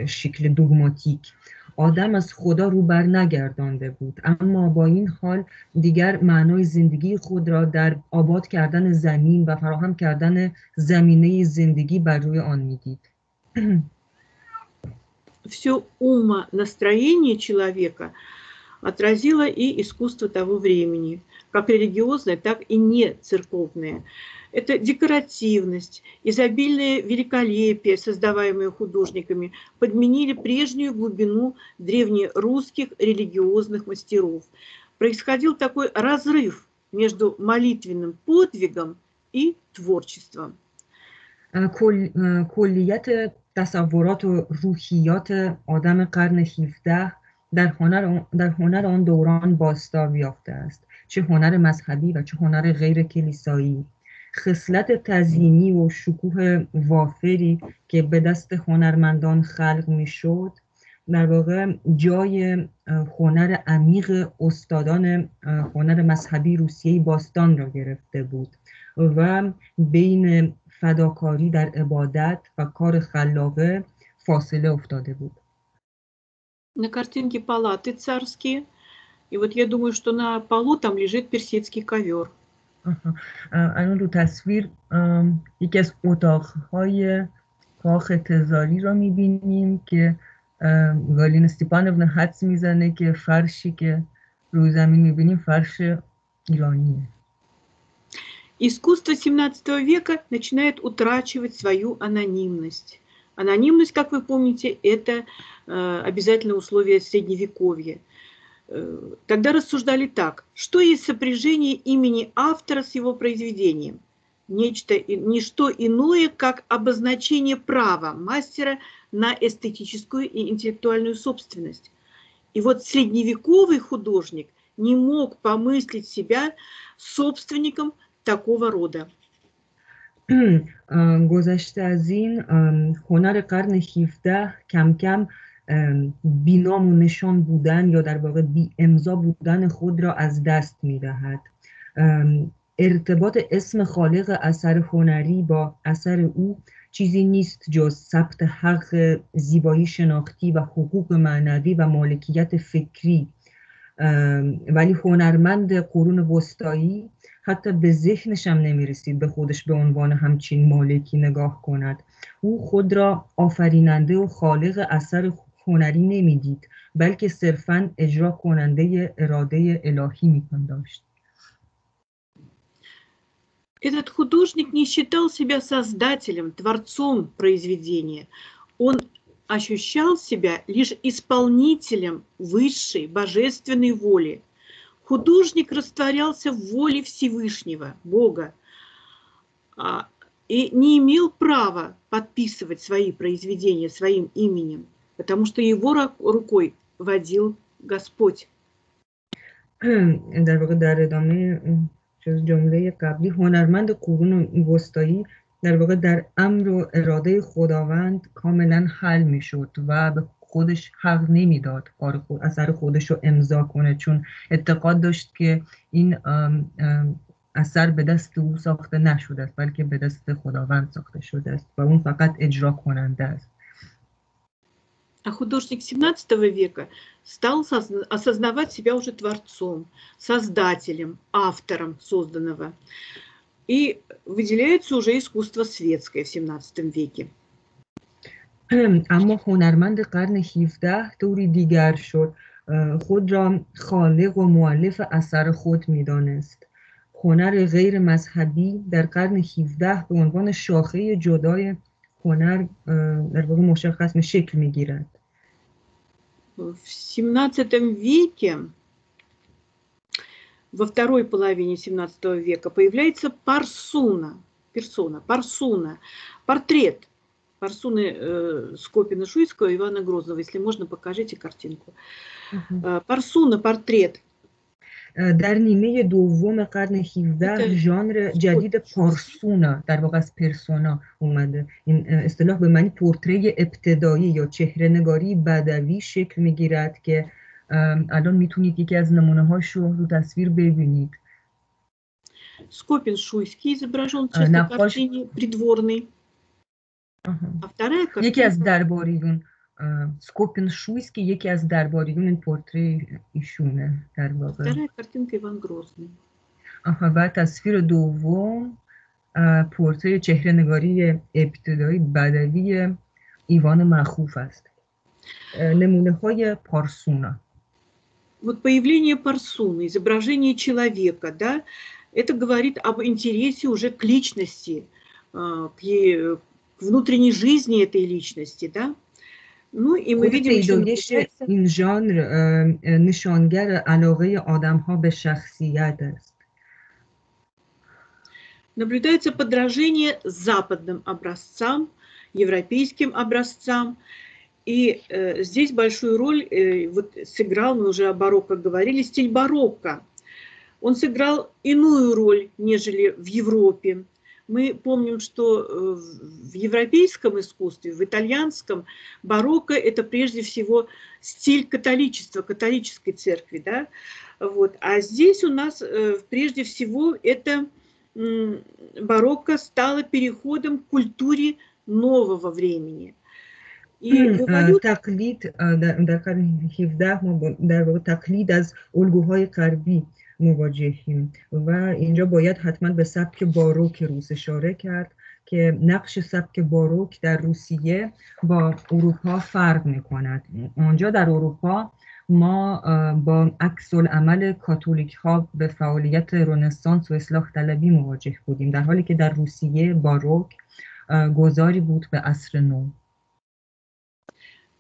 شکل دوگماتیک آدم از خدا رو بر نگردانده بود اما با این حال دیگر معنای زندگی خود را در آباد کردن زمین و فراهم کردن زمینه زندگی بر روی آن میدید все ума настроение человека отразило и искусство того времени, как религиозное, так и не церковное. Это декоративность, изобильное великолепие, создаваемое художниками, подменили прежнюю глубину древнерусских религиозных мастеров. Происходил такой разрыв между молитвенным подвигом и творчеством. کلیت تصورات و روحیات آدم قرن 17 در هنر, در هنر آن دوران باستاب یافته است. چه هنر مذهبی و چه هنر غیر کلیسایی. خصلت تزیینی و شکوه وافری که به دست هنرمندان خلق می شد در واقع جای هنر عمیق استادان هنر مذهبی روسیه باستان را گرفته بود و بین فداکاری در عبادت و کار خلاقه فاصله افتاده بود. На картинке палаты царские. И вот я думаю, что на полу там лежит персидский ковер. الان رو تصویر یکی از اتاقهای کاخ تزاری رو میبینیم که گالین استیپانونا حدس میزنه که فرشی که روی زمین میبینیم فرش ایرانیه Искусство XVII века начинает утрачивать свою анонимность. Анонимность, как вы помните, это обязательное условие средневековья – Тогда рассуждали так, что есть сопряжение имени автора с его произведением? Нечто, ничто иное, как обозначение права мастера на эстетическую и интеллектуальную собственность. И вот средневековый художник не мог помыслить себя собственником такого рода. گذشته از این هنر قرن 17 کم کم بینام و نشان بودن یا در واقع بی امضا بودن خود را از دست می دهد. ارتباط اسم خالق اثر هنری با اثر او چیزی نیست جز ثبت حق زیبایی شناختی و حقوق معنوی و مالکیت فکری. ولی هنرمند قرون وسطایی حتی به ذهنش هم نمیرسید به خودش به عنوان همچین مالکی نگاه کند او خود را آفریننده و خالق اثر هنری نمیدید بلکه صرفا اجرا کننده اراده الهی میپنداشت Этот художник не считал себя создателем, творцом произведения. Он ощущал себя лишь исполнителем высшей божественной воли. Художник растворялся в воле Всевышнего, Бога, а, и не имел права подписывать свои произведения своим именем, потому что его рукой водил Господь. در واقع در ادامه جمله قبلی هنرمند قرون وسطایی در واقع در امر و اراده خداوند کاملا حل میشد و به خودش حق نمیداد کار خود اثر خودش رو امضا کنه چون اعتقاد داشت که این اثر به دست او ساخته نشده است بلکه به دست خداوند ساخته شده است و اون فقط اجرا کننده است А художник XVII века стал осознавать себя уже творцом, создателем, автором созданного. И выделяется уже искусство светское в XVII веке. اما هنرمند قرن 17 طوری دیگر شد خود را خالق و معلف اثر خود میدانست هنر غیر مذهبی در قرن 17 به عنوان شاخه جدای هنر در واقع مشخص شکل میگیرد в XVII веке, во второй половине XVII века, появляется парсуна, персона, парсуна, портрет Парсуны э, Скопина Шуйского Ивана Грозного. Если можно, покажите картинку. Uh-huh. Парсуна, портрет در نیمه دوم قرن 17 ژانر جدید پارسونا در واقع از پرسونا اومده این اصطلاح به معنی پورتری ابتدایی یا چهره نگاری بدوی شکل میگیرد که الان میتونید یکی از نمونه هاش رو رو تصویر ببینید Скопин Шуйский изображен в Нақаш... картине придворный. Ага. А вторая картина... یکی از درباریون سکوپن شویسکی یکی از درباریون این پورتری ایشونه در واقع Вторая картинка Иван Грозный. آها و تصویر دوم پورتری چهره نگاری ابتدایی بدوی ایوان مخوف است نمونه های پارسونا Вот появление парсуны, изображение человека, да, это говорит об интересе уже к личности, к внутренней жизни этой личности, да. Ну и мы видим, что این ژانر نشانگر علاقه آدم ها به شخصیت است. Наблюдается подражение западным образцам, европейским образцам. И э, здесь большую роль э, вот сыграл, мы уже о барокко говорили, стиль барокко. Он сыграл иную роль, нежели в Европе. Мы помним, что э, в европейском искусстве, в итальянском, барокко – это прежде всего стиль католичества, католической церкви. Да? Вот. А здесь у нас э, прежде всего это барокко стало переходом к культуре нового времени. И выводят... تقلید در قرن 17 ما در واقع تقلید از الگوهای غربی مواجهیم و اینجا باید حتما به سبک باروک روس اشاره کرد که نقش سبک باروک در روسیه با اروپا فرق می کند آنجا در اروپا ما با عکس عمل کاتولیک ها به фаолият رنسانس و اصلاح طلبی مواجه بودیم در حالی که در روسیه باروک گذاری بود به عصر نو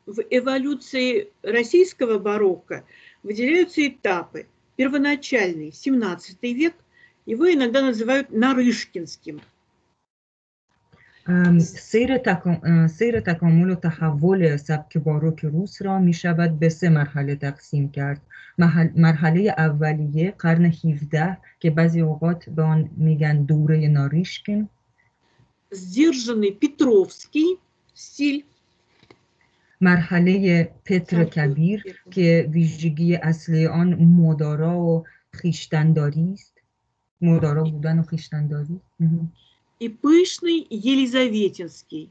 В эволюции российского барокко выделяются этапы. первоначальный, 17 век, его иногда называют Нарышкинским. سیر, تکام... سیر تکامل و تحول سبک باروک روس را می شود به سه مرحله تقسیم کرد مرحله اولیه قرن 17 که بعضی اوقات به آن میگن دوره ناریشکین Сдержанный Петровский стиль مرحله پتر کبیر که ویژگی اصلی آن مدارا و خیشتنداری است مدارا بودن و خیشتنداری і пишний Єлізаветінський.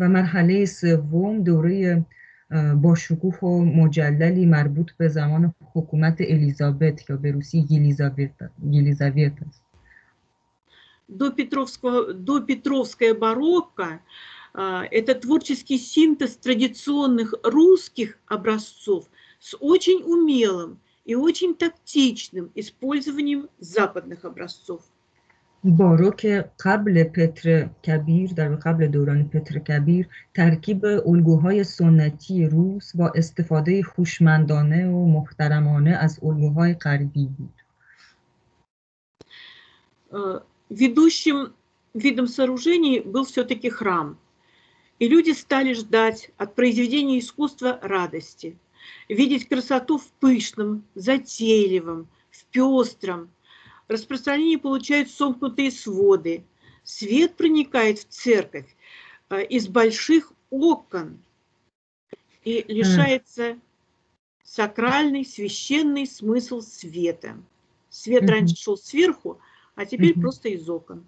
و مرحله سوم دوره با شکوه و مجللی مربوط به زمان حکومت الیزابت یا به روسی یلیزاویت است до Петровского, до Петровская барокко это творческий синтез традиционных русских образцов с очень умелым и очень тактичным использованием западных образцов. باروک قبل پتر کبیر در قبل دوران پتر کبیر ترکیب الگوهای سنتی روس با استفاده خوشمندانه و محترمانه از الگوهای غربی بود. Ведущим видом сооружений был все-таки храм. И люди стали ждать от произведения искусства радости, видеть красоту в пышном, затейливом, в пестром. Распространение получают сомкнутые своды. Свет проникает в церковь э, из больших окон и лишается сакральный, священный смысл света. Свет раньше шел сверху, а теперь просто из окон.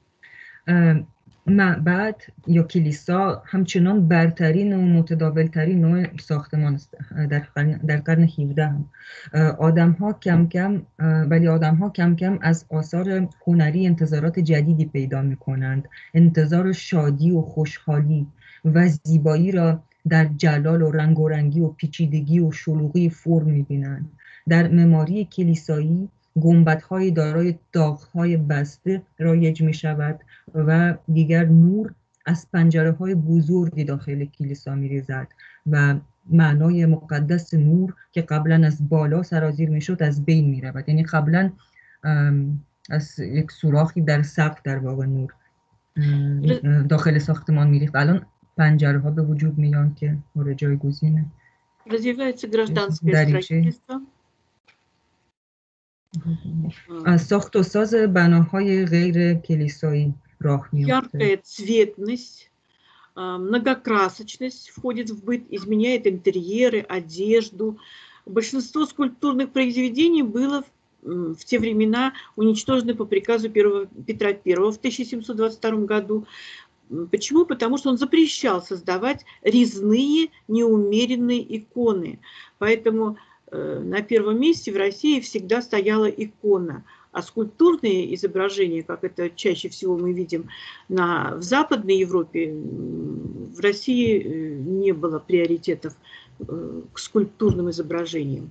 معبد یا کلیسا همچنان برترین و متداولترین نوع ساختمان است. در قرن, در قرن 17 هم آدم ها کم کم ولی آدم ها کم کم از آثار هنری انتظارات جدیدی پیدا می کنند انتظار شادی و خوشحالی و زیبایی را در جلال و رنگ و رنگی و پیچیدگی و شلوغی فرم می بینند در معماری کلیسایی های دارای های بسته رایج می شود و دیگر نور از پنجره های بزرگی داخل کلیسا می ریزد و معنای مقدس نور که قبلا از بالا سرازیر می شد از بین می رود یعنی قبلا از یک سوراخی در سقف در واقع نور داخل ساختمان می ریخت الان پنجره ها به وجود میان که مورد جایگزینه Развивается гражданское строительство. از ساخت و ساز بناهای غیر کلیسایی راه میفته. Яркая цветность, многокрасочность входит в быт, изменяет интерьеры, одежду. Большинство скульптурных произведений было в те времена уничтожено по приказу первого, Петра I в 1722 году. Почему? Потому что он запрещал создавать резные, неумеренные иконы. Поэтому Э, на первом месте в России всегда стояла икона. А скульптурные изображения, как это чаще всего мы видим на, в Западной Европе, в России э, не было приоритетов э, к скульптурным изображениям.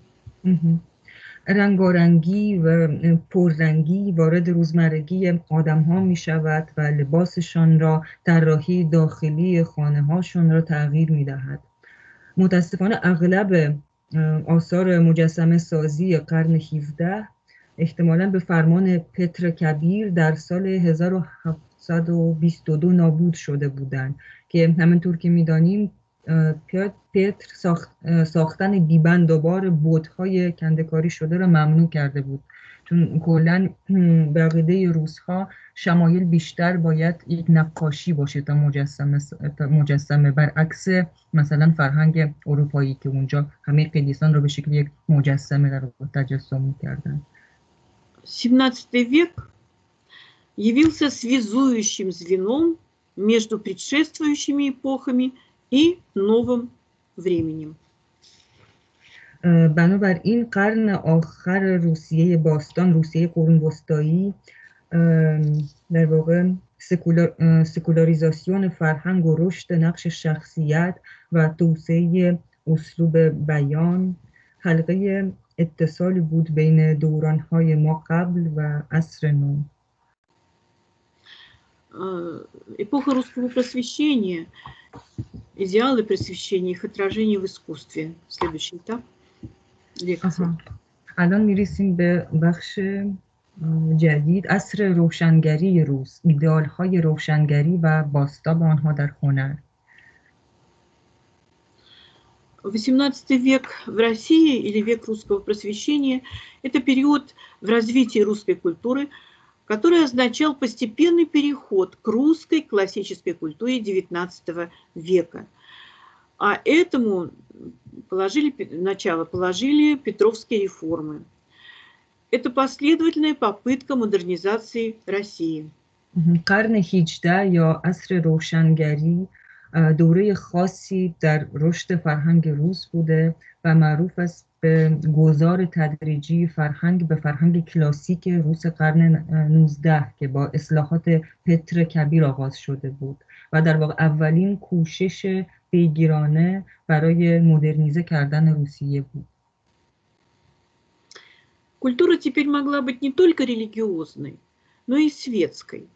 رنگارنگی و پررنگی وارد روزمرگی آدم ها می شود و لباسشان را طراحی داخلی خانه هاشون را تغییر می دهد. متاسفانه اغلب آثار مجسمه سازی قرن 17 احتمالا به فرمان پتر کبیر در سال 1722 نابود شده بودند که همینطور که می‌دانیم پتر ساختن بیبند و بار بودهای کندکاری شده را ممنوع کرده بود. کلا بقیده روزها شمایل بیشتر باید یک نقاشی باشه تا مجسمه, مجسمه برعکس مثلا فرهنگ اروپایی که اونجا همه قدیسان رو به شکل یک مجسمه در تجسم میکردن 17 век явился связующим звеном между предшествующими эпохами и новым временем. بنابراین قرن آخر روسیه باستان روسیه قرون وسطایی در واقع سکولار، سکولاریزاسیون فرهنگ و رشد نقش شخصیت و توسعه اسلوب بیان حلقه اتصال بود بین دورانهای ما قبل و عصر نو Эпоха русского просвещения, идеалы просвещения, их отражение в искусстве. Следующий этап лекции. الان میرسیم به بخش جدید اصر روشنگری روز ایدئال های روشنگری و باستاب آنها در هنر XVIII век в России или век русского просвещения – это период в развитии русской культуры, который означал постепенный переход к русской классической культуре XIX века. А этому положили, начало положили Петровские реформы – это последовательная попытка модернизации России. قرن 18 یا عصر روشنگری دوره خاصی در رشد فرهنگ روس بوده و معروف است به گذار تدریجی فرهنگ به فرهنگ کلاسیک روس قرن 19 که با اصلاحات پتر کبیر آغاز شده بود و در واقع اولین کوشش پیگیرانه برای مدرنیزه کردن روسیه بود Культура теперь могла быть не только религиозной, но и светской.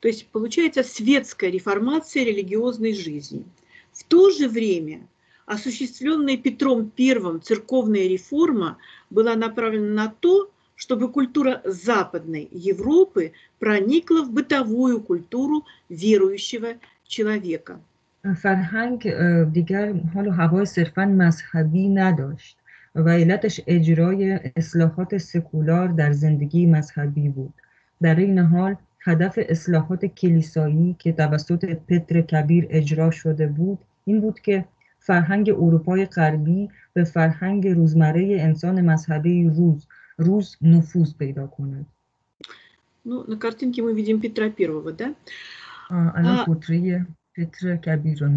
То есть получается светская реформация религиозной жизни. В то же время осуществленная Петром I церковная реформа была направлена на то, чтобы культура Западной Европы проникла в бытовую культуру верующего человека. فرهنگ دیگر حال و هوای صرفا مذهبی نداشت و علتش اجرای اصلاحات سکولار در زندگی مذهبی بود در این حال هدف اصلاحات کلیسایی که توسط پتر کبیر اجرا شده بود این بود که فرهنگ اروپای غربی به فرهنگ روزمره انسان مذهبی روز روز نفوذ پیدا کند Ну, на картинке мы видим Петра Первого, да? الان پورتری پتر Петра Кабира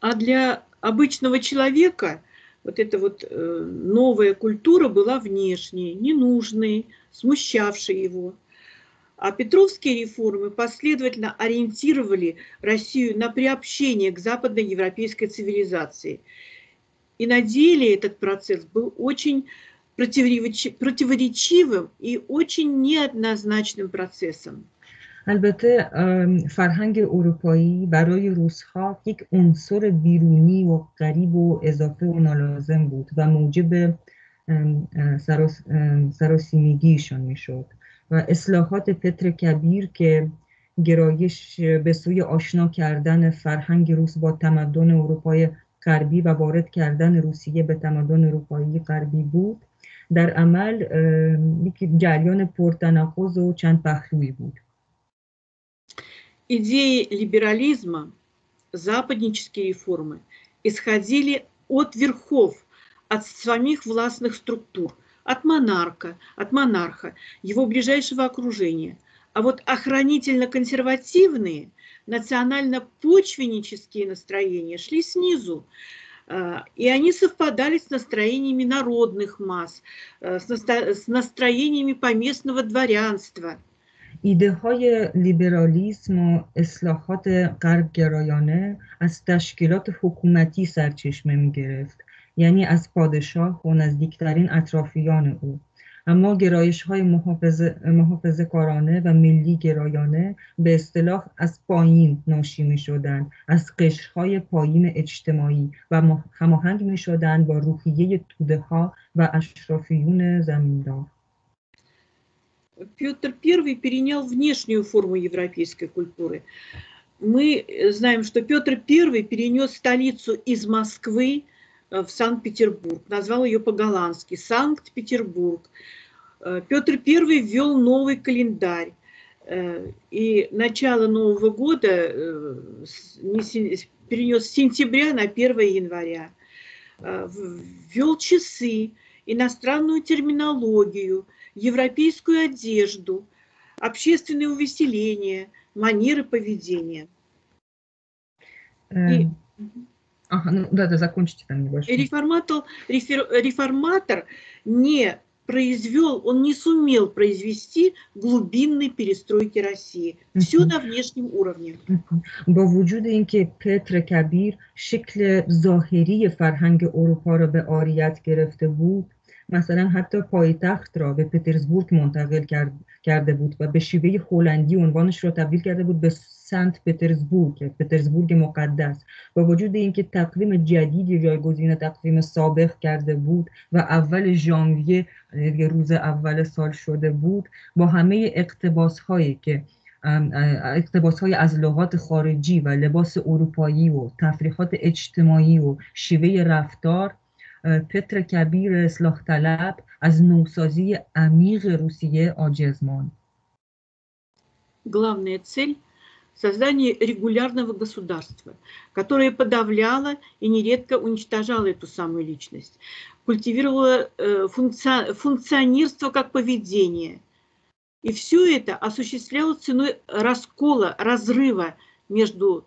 А для обычного человека вот эта вот э, новая культура была внешней, ненужной, смущавшей его. А петровские реформы последовательно ориентировали Россию на приобщение к западноевропейской цивилизации. И на деле этот процесс был очень противоречивым и очень неоднозначным процессом. البته فرهنگ اروپایی برای روسها یک عنصر بیرونی و غریب و اضافه و نالازم بود و موجب سراسیمگیشان می‌شد و اصلاحات پتر کبیر که گرایش به سوی آشنا کردن فرهنگ روس با تمدن اروپای غربی و وارد کردن روسیه به تمدن اروپایی غربی بود در عمل یک جریان پرتناقض و چند پهلویی بود. Идеи либерализма, западнические реформы исходили от верхов, от самих властных структур, от монарха, от монарха, его ближайшего окружения. А вот охранительно-консервативные, национально-почвеннические настроения шли снизу, и они совпадали с настроениями народных масс, с настроениями поместного дворянства – ایده های لیبرالیسم و اصلاحات غربگرایانه از تشکیلات حکومتی سرچشمه می گرفت یعنی از پادشاه و نزدیکترین اطرافیان او. اما گرایش های محافظه, کارانه و ملی گرایانه به اصطلاح از پایین ناشی می شدن از قشرهای پایین اجتماعی و هماهنگ می شدن با روحیه توده ها و اشرافیون زمیندار. Петр I перенял внешнюю форму европейской культуры. Мы знаем, что Петр I перенес столицу из Москвы э, в Санкт-Петербург, назвал ее по-голландски Санкт-Петербург. Э, Петр I ввел новый календарь. Э, и начало Нового года перенес с сентября на 1 января. Ввел часы, иностранную терминологию, европейскую одежду, общественное увеселение, манеры поведения. И... Ага, ну да, да, закончите там небольшой. Реформатор, рефер, реформатор не произвел, он не сумел произвести глубинной перестройки России. Все на внешнем уровне. با وجود اینکه پتر کبیر شکل ظاهری فرهنگ اروپا را به آریت گرفته بود مثلا حتی پایتخت را به پترزبورگ منتقل کرده بود و به شیوه هلندی عنوانش را تبدیل کرده بود به سنت پترزبورگ پترزبورگ مقدس. با وجود اینکه تقویم جدیدی جایگزین تقویم سابق کرده بود و اول ژانویه روز اول سال شده بود با همه اقتباس هایی که اقتباس های از لغات خارجی و لباس اروپایی و تفریحات اجتماعی و شیوه رفتار پتر کبیر اصلاح طلب از نوسازی عمیق روسیه عاجز ماند. Главная цель – создание регулярного государства, которое подавляло и нередко уничтожало эту самую личность, культивировало функционерство как поведение. И все это осуществлялось ценой раскола, разрыва между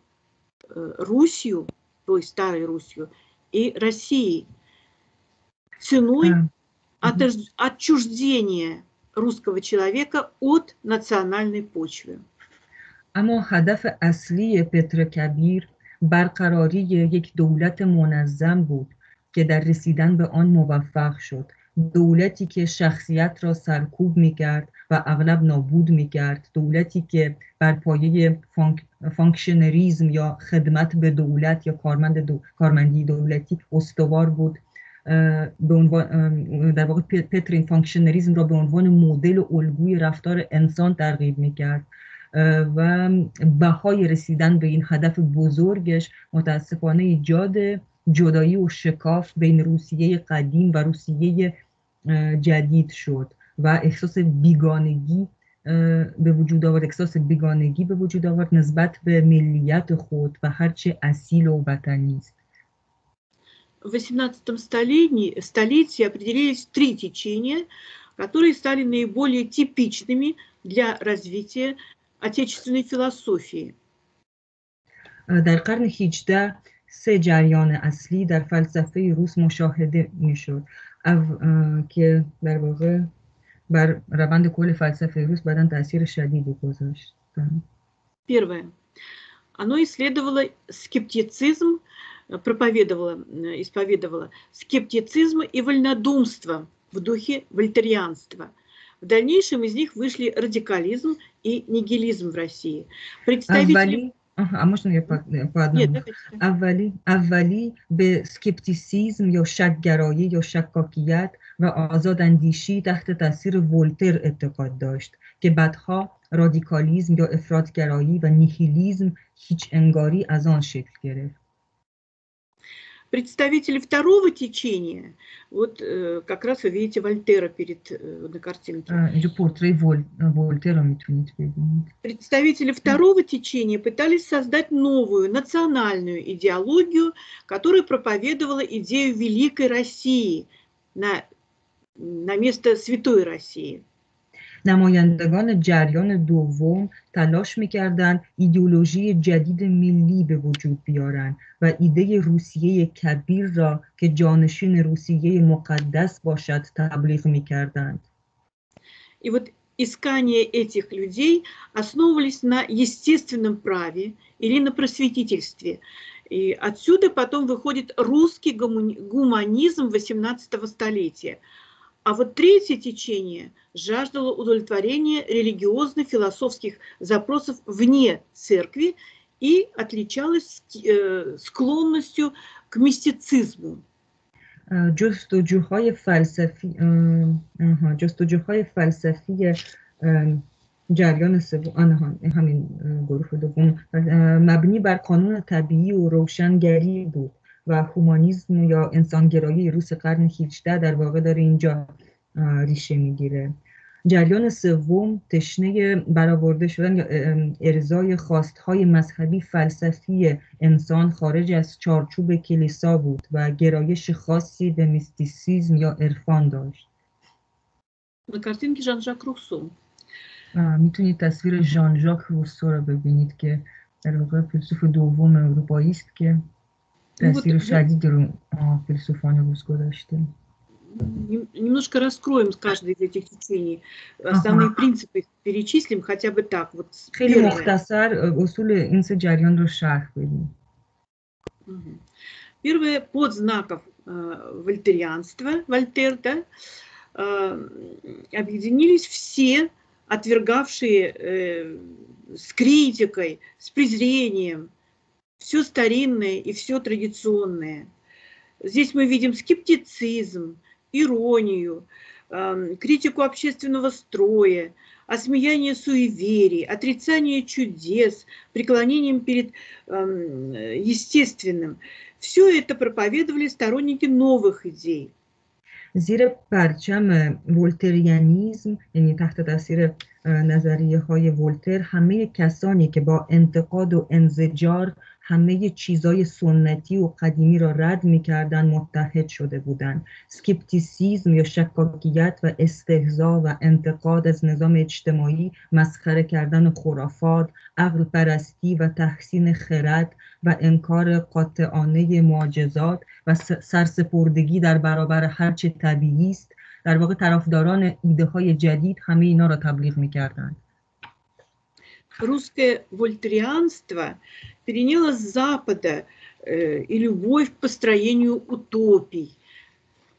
э, Русью, той старой Русью, и Россией ценой отчуждения русского человека от национальной почвы. اما هدف اصلی پتر کبیر برقراری یک دولت منظم بود که در رسیدن به آن موفق شد دولتی که شخصیت را سرکوب میکرد و اغلب نابود میکرد دولتی که بر پایه فانک، فانکشنریزم یا خدمت به دولت یا کارمند دو، کارمندی دولتی استوار بود به عنوان در واقع پترین فانکشنریزم را به عنوان مدل و الگوی رفتار انسان ترغیب می‌کرد و بهای رسیدن به این هدف بزرگش متاسفانه ایجاد جدایی و شکاف بین روسیه قدیم و روسیه جدید شد و احساس بیگانگی به وجود آورد احساس بیگانگی به وجود آورد نسبت به ملیت خود و هرچه اصیل و وطنی است. В XVIII столетии, столетии определились три течения, которые стали наиболее типичными для развития отечественной философии. در قرن 18 سه جریان اصلی در فلسفه روس مشاهده میشد که در واقع بر روند کل فلسفه روس بعدا تاثیر شدیدی گذاشت. Первое. Оно исследовало скептицизм, проповедовало, исповедовало скептицизм и вольнодумство в духе вольтерианства. В дальнейшем из них вышли радикализм и нигилизм в России. Представители... آها можно я по, по одному? اولی, اولی به سکپتیسیزم یا شکگرایی یا شکاکیت و آزاد اندیشی تحت تاثیر ولتر اعتقاد داشت که بعدها رادیکالیزم یا افرادگرایی و نیهیلیزم هیچ انگاری از آن شکل گرفت. Представители второго течения, вот э, как раз вы видите Вольтера перед, э, на картинке. Представители второго течения пытались создать новую национальную идеологию, которая проповедовала идею великой России на, на место святой России. نمایندگان جریان دوم تلاش میکردند ایدئولوژی جدید ملی به وجود بیارند و ایده روسیه کبیر را که جانشین روسیه مقدس باشد تبلیغ میکردند. И вот искания этих людей основывались на естественном праве или на просветительстве. И отсюда потом выходит русский гуманизм XVIII столетия – а вот третье течение жаждало удовлетворения религиозно-философских запросов вне церкви и отличалось э, склонностью к мистицизму. جستجوهای فلسفی جستجوهای فلسفی جریان سوم همین گروه دوم مبنی بر قانون طبیعی و روشنگری بود و هومانیزم یا انسانگرایی روس قرن 18 در واقع داره اینجا ریشه می‌گیره جریان سوم تشنه برآورده شدن یا ارزای خواستهای مذهبی فلسفی انسان خارج از چارچوب کلیسا بود و گرایش خاصی به میستیسیزم یا عرفان داشت. می‌تونید تصویر ژان ژاک روسو رو ببینید که در واقع فیلسوف دوم اروپایی است که Ну Тесиру Шадигеру, философану а, Гускодашты. Немножко раскроем каждое из этих течений. Основные принципы перечислим хотя бы так. Вот Хели Первое, э, под знаков э, вольтерианства, Вольтер, да, э, объединились все отвергавшие э, с критикой, с презрением все старинное и все традиционное. Здесь мы видим скептицизм, иронию, критику общественного строя, осмеяние суеверий, отрицание чудес, преклонением перед естественным. Все это проповедовали сторонники новых идей. زیر پرچم ولتریانیزم یعنی تحت تاثیر نظریه های ولتر همه کسانی که با انتقاد و انزجار همه چیزای سنتی و قدیمی را رد می‌کردن متحد شده بودند سکپتیسیزم یا شکاکیت و استهزا و انتقاد از نظام اجتماعی مسخره کردن خرافات عقل پرستی و تحسین خرد و انکار قاطعانه معجزات و سرسپردگی در برابر هرچه طبیعی است. در واقع طرفداران ایده های جدید همه اینا را تبلیغ می‌کردند. Русское вольтерианство переняло с Запада э, и любовь к построению утопий.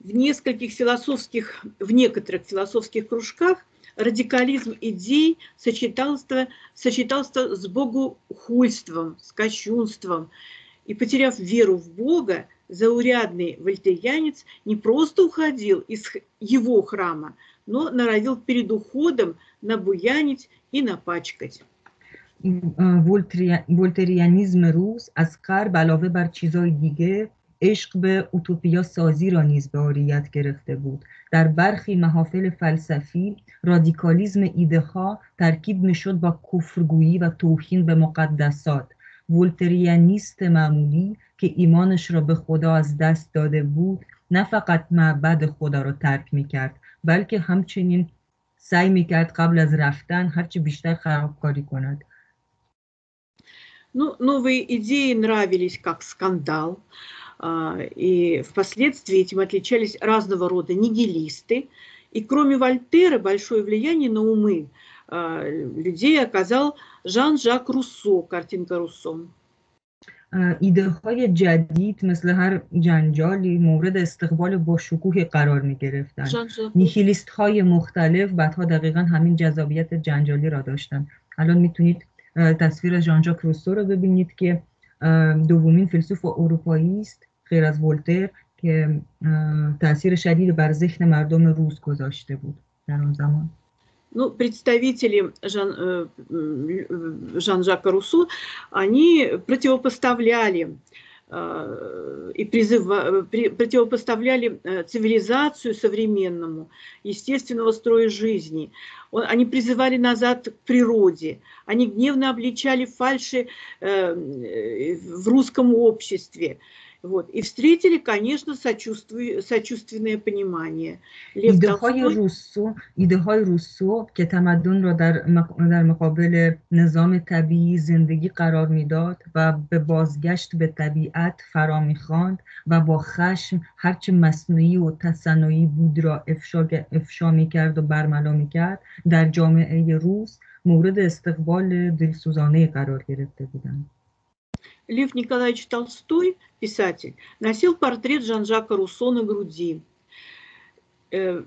В нескольких философских, в некоторых философских кружках радикализм идей сочетался, сочетался с богохульством, с кощунством. И потеряв веру в Бога, заурядный вольтерианец не просто уходил из его храма, но норовил перед уходом набуянить и напачкать. ولتریانیزم روز از غرب علاوه بر چیزهای دیگه عشق به اوتوپیا سازی را نیز به آریت گرفته بود. در برخی محافل فلسفی رادیکالیزم ایده ها ترکیب می‌شد با کفرگویی و توهین به مقدسات. ولتریانیست معمولی که ایمانش را به خدا از دست داده بود نه فقط معبد خدا را ترک می‌کرد بلکه همچنین سعی می‌کرد قبل از رفتن هرچی بیشتر خرابکاری کند. Ну, новые идеи нравились как скандал, а, и впоследствии этим отличались разного рода нигилисты. И кроме Вольтера большое влияние на умы а, людей оказал Жан-Жак Руссо, картинка Руссо. ایده های جدید مثل هر جنجالی مورد استقبال با شکوه قرار می گرفتن نیهیلیست های مختلف بعدها دقیقا همین جذابیت جنجالی را داشتن الان میتونید تصویر ژان ژاک روسو رو ببینید که دومین فیلسوف اروپایی است غیر از ولتر که تاثیر شدید بر ذهن مردم روز گذاشته بود در اون زمان Ну, представители Жан, Жан-Жака Руссо, они противопоставляли и призыва, противопоставляли цивилизацию современному, естественного строя жизни. Они призывали назад к природе. Они гневно обличали фальши в русском обществе. Вот. И встретили, конечно, сочувственное понимание. ایده های روسو ایده های روسو که تمدن را در, در مقابل نظام طبیعی زندگی قرار میداد و به بازگشت به طبیعت فرا میخواند و با خشم هرچه مصنوعی و تصنعی بود را افشا, افشا میکرد و برملا میکرد در جامعه روس مورد استقبال دلسوزانه قرار گرفته بودند. Лев Николаевич Толстой, писатель, носил портрет Жан-Жака Руссо на груди. Э,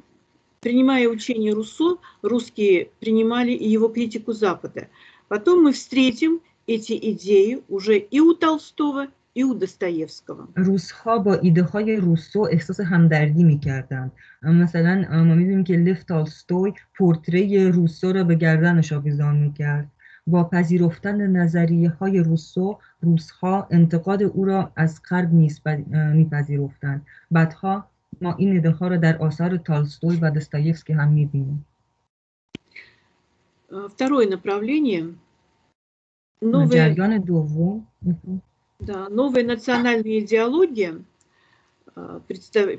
принимая учение Руссо, русские принимали и его критику Запада. Потом мы встретим эти идеи уже и у Толстого, и у Достоевского. روزها با ایده های روسو احساس همدردی میکردند مثلا ما میدونیم که لف تالستوی پورتری روسو را به گردنش آویزان میکرد با پذیرفتن نظریه های روسو روسها انتقاد او را از غرب میپذیرفتند بعدها ما این ایده ها را در آثار تالستوی و دستایفسکی هم میبینیم Второе направление новая, دوم да, новая национальная идеология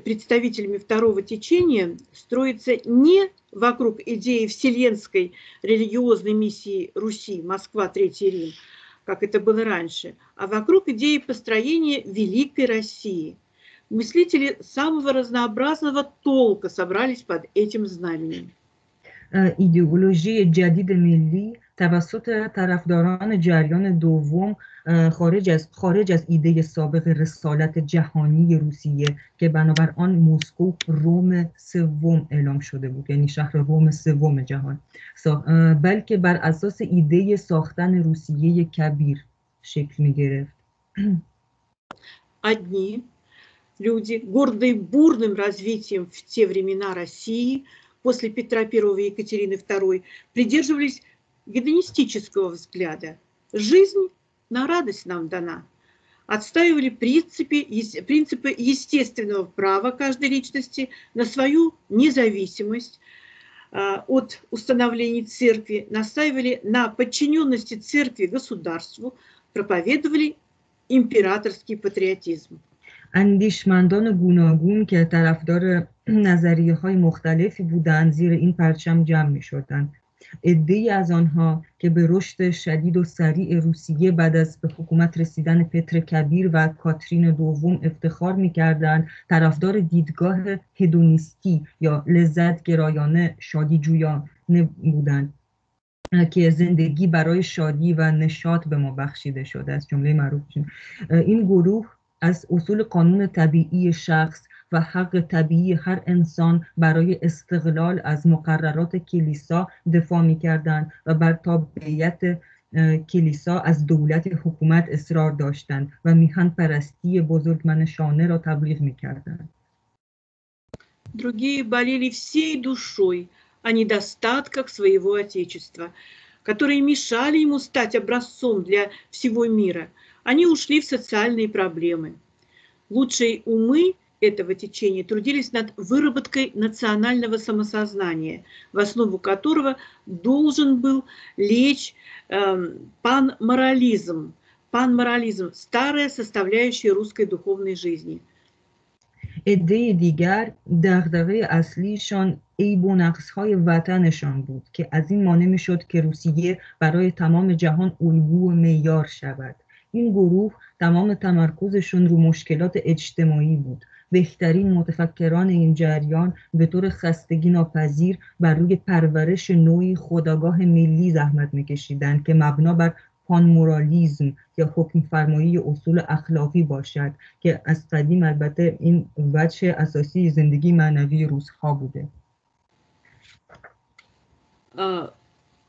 представителями второго течения строится не вокруг идеи вселенской религиозной миссии Руси, Москва, Третий Рим, как это было раньше, а вокруг идеи построения Великой России. Мыслители самого разнообразного толка собрались под этим знаменем. ایدئولوژی جدید ملی توسط طرفداران جریان دوم خارج از خارج از ایده سابق رسالت جهانی روسیه که بنابر آن مسکو روم سوم اعلام شده بود یعنی شهر روم سوم جهان بلکه بر اساس ایده ساختن روسیه کبیر شکل می گرفت Одни люди, гордые бурным развитием в те времена России, после Петра I и Екатерины II, придерживались гедонистического взгляда. Жизнь на радость нам дана. Отстаивали принципы, принципы естественного права каждой личности на свою независимость а, от установлений церкви, настаивали на подчиненности церкви государству, проповедовали императорский патриотизм. اندیشمندان گوناگون که طرفدار نظریه های مختلفی بودند زیر این پرچم جمع می شدند. ای از آنها که به رشد شدید و سریع روسیه بعد از به حکومت رسیدن پتر کبیر و کاترین دوم افتخار می‌کردند طرفدار دیدگاه هدونیستی یا لذت گرایانه شادی جویانه بودند که زندگی برای شادی و نشاط به ما بخشیده شده است. جمله معروف این گروه از اصول قانون طبیعی شخص و حق طبیعی هر انسان برای استقلال از مقررات کلیسا دفاع می کردند و بر تابعیت کلیسا از دولت حکومت اصرار داشتند و میهن پرستی بزرگمنشانه را تبلیغ می کردند. Другие болели всей душой о недостатках своего Отечества, которые мешали ему стать образцом для всего мира. Они ушли в социальные проблемы. Лучшие умы этого течения трудились над выработкой национального самосознания, в основу которого должен был лечь э, панморализм, панморализм, старая составляющая русской духовной жизни. عده دیگر دغدغه اصلیشان عیب و نقصهای وطنشان بود که از این مانع میشد که روسیه برای تمام جهان الگو و معیار شود این گروه تمام تمرکزشون رو مشکلات اجتماعی بود بهترین متفکران این جریان به طور خستگی ناپذیر بر روی پرورش نوعی خداگاه ملی زحمت میکشیدند که مبنا بر پانمورالیزم یا حکم فرمایی اصول اخلاقی باشد که از قدیم البته این وجه اساسی زندگی معنوی روزها بوده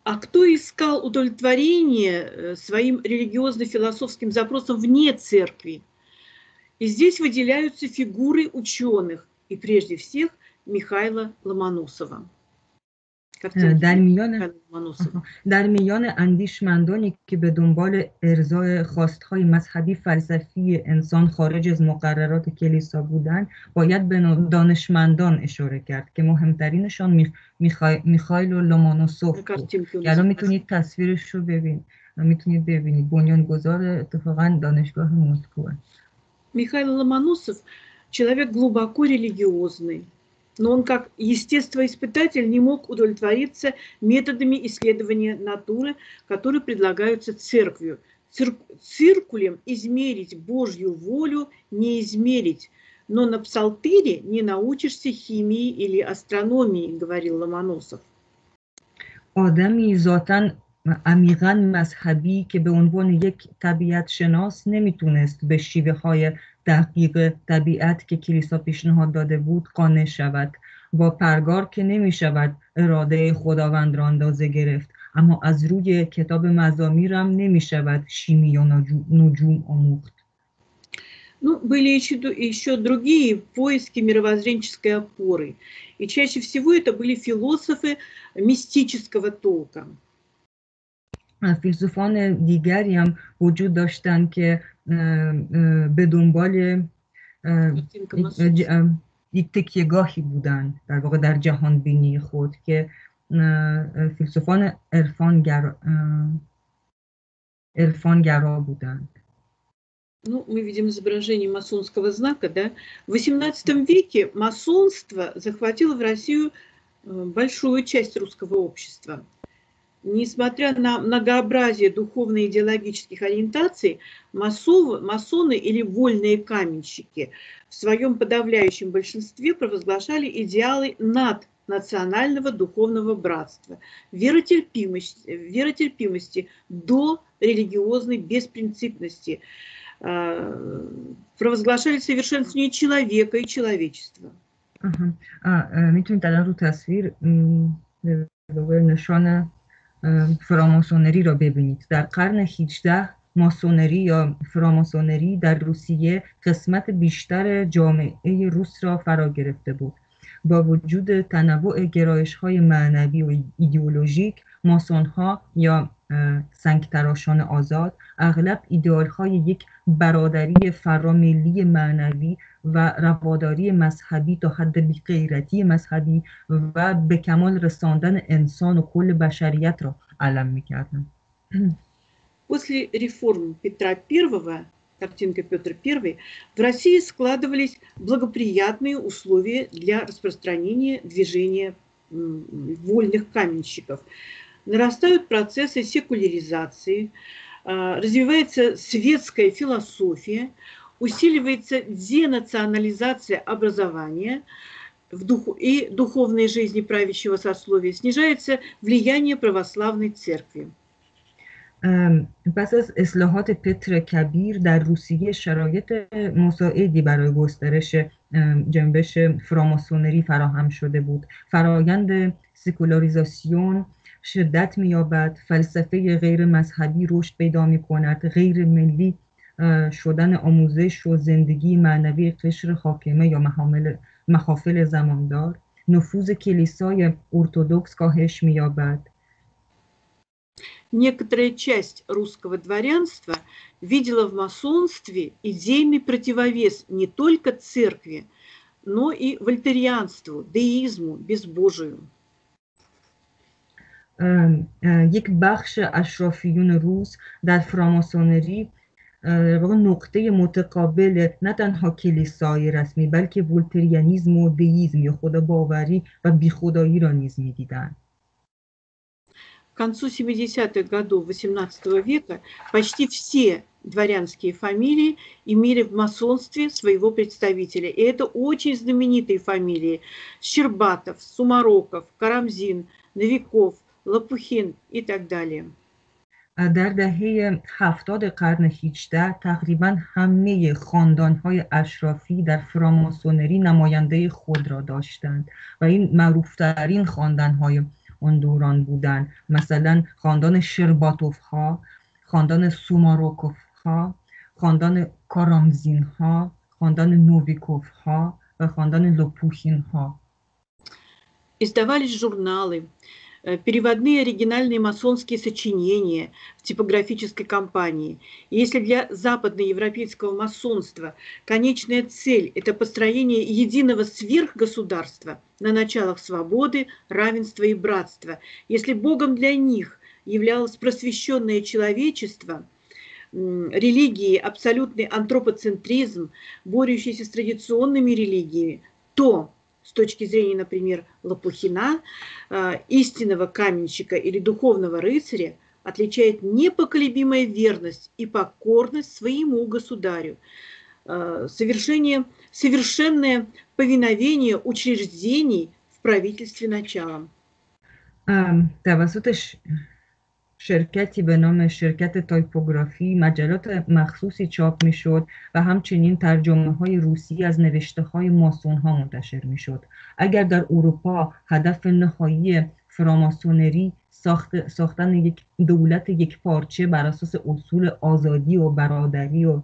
А кто искал удовлетворение своим религиозно-философским запросам вне церкви? И здесь выделяются фигуры ученых, и прежде всех Михайла Ломоносова. در میان در میان اندیشمندانی که به دنبال ارزای خواستهای مذهبی فلسفی انسان خارج از مقررات کلیسا بودند باید به دانشمندان اشاره کرد که مهمترینشان میخ... میخایل و لومانوسوف بود الان میتونید تصویرش رو ببینید میتونید ببینید بنیانگذار اتفاقا دانشگاه مسکو Михаил Ломоносов человек глубоко религиозный, но он как естествоиспытатель не мог удовлетвориться методами исследования натуры, которые предлагаются церковью. Цир циркулем измерить Божью волю не измерить, но на псалтыре не научишься химии или астрономии, говорил Ломоносов. Адам и عمیقا مذهبی که به عنوان یک طبیعت شناس نمیتونست به شیوه های دقیق طبیعت که کلیسا پیشنهاد داده بود قانع شود با پرگار که نمی شود اراده خداوند را اندازه گرفت اما از روی کتاب مزامیرم نمی شود شیمی یا نجوم آموخت Ну, были еще, еще другие поиски мировоззренческой опоры. И чаще всего это были философы мистического толка. فیلسوفان دیگری هم وجود داشتن که به دنبال یک تکیهگاهی بودن در واقع در جهان بینی خود که فیلسوفان عرفانگرا بودند Ну, мы видим изображение масонского знака, да. В XVIII веке масонство захватило в Россию большую часть русского общества. несмотря на многообразие духовно-идеологических ориентаций, масов, масоны или вольные каменщики в своем подавляющем большинстве провозглашали идеалы над национального духовного братства, веротерпимости, веротерпимости до религиозной беспринципности, э, провозглашали совершенствование человека и человечества. Uh -huh. uh, uh, فراماسونری را ببینید. در قرن 18 ماسونری یا فراماسونری در روسیه قسمت بیشتر جامعه روس را فرا گرفته بود. با وجود تنوع گرایش های معنوی و ایدئولوژیک ماسون ها یا سنگتراشان آزاد اغلب ایدئال های یک برادری فراملی معنوی و رواداری مذهبی تا حد بیغیرتی مذهبی و به کمال رساندن انسان و کل بشریت را علم میکردن После реформ Петра I картинка Петр I, в России складывались благоприятные условия для распространения движения вольных каменщиков. Нарастают процессы секуляризации, а, развивается светская философия, усиливается денационализация образования в духу, и духовной жизни правящего сословия, снижается влияние православной церкви. پس از اصلاحات پتر کبیر در روسیه شرایط مساعدی برای گسترش جنبش فراماسونری فراهم شده بود فرایند سکولاریزاسیون شدت مییابد فلسفه غیر مذهبی رشد پیدا می کند غیر ملی شدن آموزش و زندگی معنوی قشر حاکمه یا محافل زماندار نفوذ کلیسای ارتودکس کاهش مییابد некоторая часть русского дворянства видела в масонстве идейный противовес не только церкви, но и вольтерианству, деизму, безбожию. یک بخش اشرافیون روس در فراماسونری نقطه متقابل نه تنها کلیسای رسمی بلکه ولتریانیزم و دیزم یا خدا باوری و بیخدایی را نیز میدیدند к концу 70-х годов XVIII века почти все дворянские фамилии имели в масонстве своего представителя. И это очень знаменитые фамилии. Щербатов, Сумароков, Карамзин, Новиков, Лопухин и так далее. در دهه هفتاد قرن 18 تقریبا همه خاندانهای اشرافی در فراماسونری نماینده خود را داشتند و این معروفترین خاندانهای اون دوران بودن مثلا خاندان شرباتوف ها خاندان سوماروکوف ها خاندان کارامزین ها خاندان نوویکوف ها و خاندان لوپوخین ها Издавались журналы, Э, переводные оригинальные масонские сочинения в типографической компании. И если для западноевропейского масонства конечная цель – это построение единого сверхгосударства на началах свободы, равенства и братства, если Богом для них являлось просвещенное человечество – религии абсолютный антропоцентризм, борющийся с традиционными религиями, то с точки зрения, например, Лопухина, а, истинного каменщика или духовного рыцаря отличает непоколебимая верность и покорность своему государю, а, совершение, совершенное повиновение учреждений в правительстве началом. شرکتی به نام شرکت تایپوگرافی مجلات مخصوصی چاپ می‌شد و همچنین ترجمه های روسی از نوشته های ماسون ها منتشر می‌شد. اگر در اروپا هدف نهایی فراماسونری ساخت، ساختن یک دولت یک پارچه بر اساس اصول آزادی و برادری و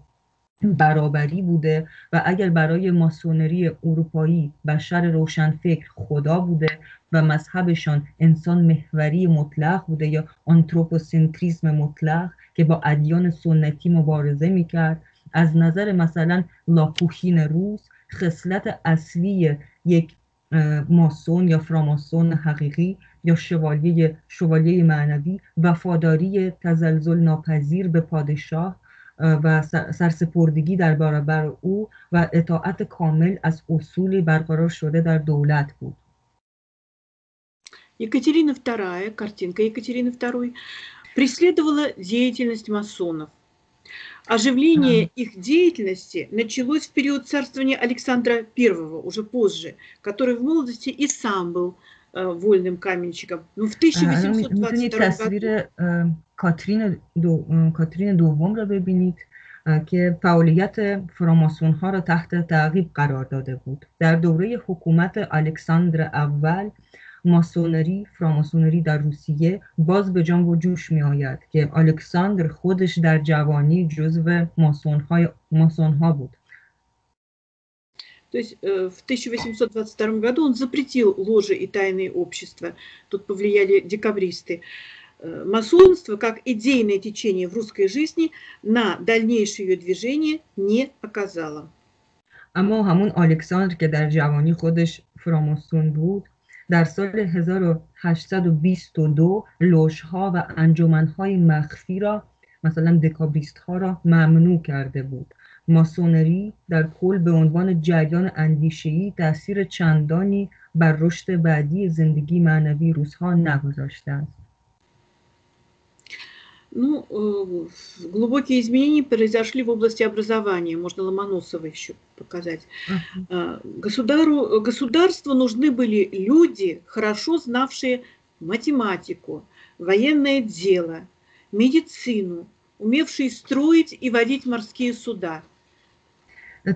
برابری بوده و اگر برای ماسونری اروپایی بشر روشنفکر خدا بوده و مذهبشان انسان محوری مطلق بوده یا آنتروپوسنتریزم مطلق که با ادیان سنتی مبارزه می‌کرد. از نظر مثلا لاپوخین روس خصلت اصلی یک ماسون یا فراماسون حقیقی یا شوالیه شوالیه معنوی وفاداری تزلزل ناپذیر به پادشاه و سرسپردگی در برابر او و اطاعت کامل از اصولی برقرار شده در دولت بود. Екатерина II, картинка Екатерины II, преследовала деятельность масонов. Оживление а. их деятельности началось в период царствования Александра I, уже позже, который в молодости и сам был э, вольным каменщиком. Но в 1822 году... کاترین, دو، کاترین دوم را ببینید که فعالیت فراماسون ها را تحت تعقیب قرار داده بود در دوره حکومت الکساندر اول ماسونری فراماسونری در روسیه باز به جان و جوش می آید که الکساندر خودش در جوانی جزو ماسون, های ماسون ها بود То есть э, в 1822 году он запретил ложи и тайные общества. Тут повлияли декабристы. Э, масонство, как идейное течение в русской жизни, на дальнейшее ее движение не оказало. اما همون الکساندر که در جوانی خودش فراماسون بود در سال 1822 لوژها و انجمنهای مخفی را مثلا دکابریست ها را ممنوع کرده بود. ماسونری در کل به عنوان جریان اندیشه‌ای تاثیر چندانی بر رشد بعدی زندگی معنوی روزها نگذاشته است Ну, глубокие изменения произошли в области образования, можно Ломоносова еще показать. Uh-huh. Государу, государству нужны были люди, хорошо знавшие математику, военное дело, медицину, умевшие строить и водить морские суда –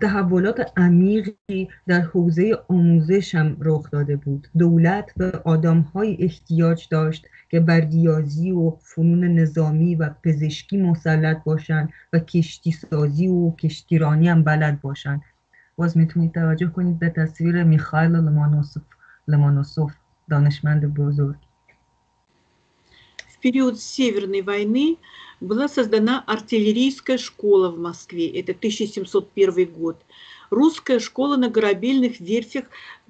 تحولات عمیقی در حوزه آموزش هم رخ داده بود. دولت به آدمهایی احتیاج داشت که بر ریاضی و فنون نظامی و پزشکی مسلط باشند و کشتی سازی و کشتیرانی هم بلد باشند. باز می‌تونید توجه کنید به تصویر میخایل لمانوسوف لمانوسوف دانشمند بزرگ. период Северной войны была создана артиллерийская школа в Москве, это 1701 год, русская школа на корабельных верфях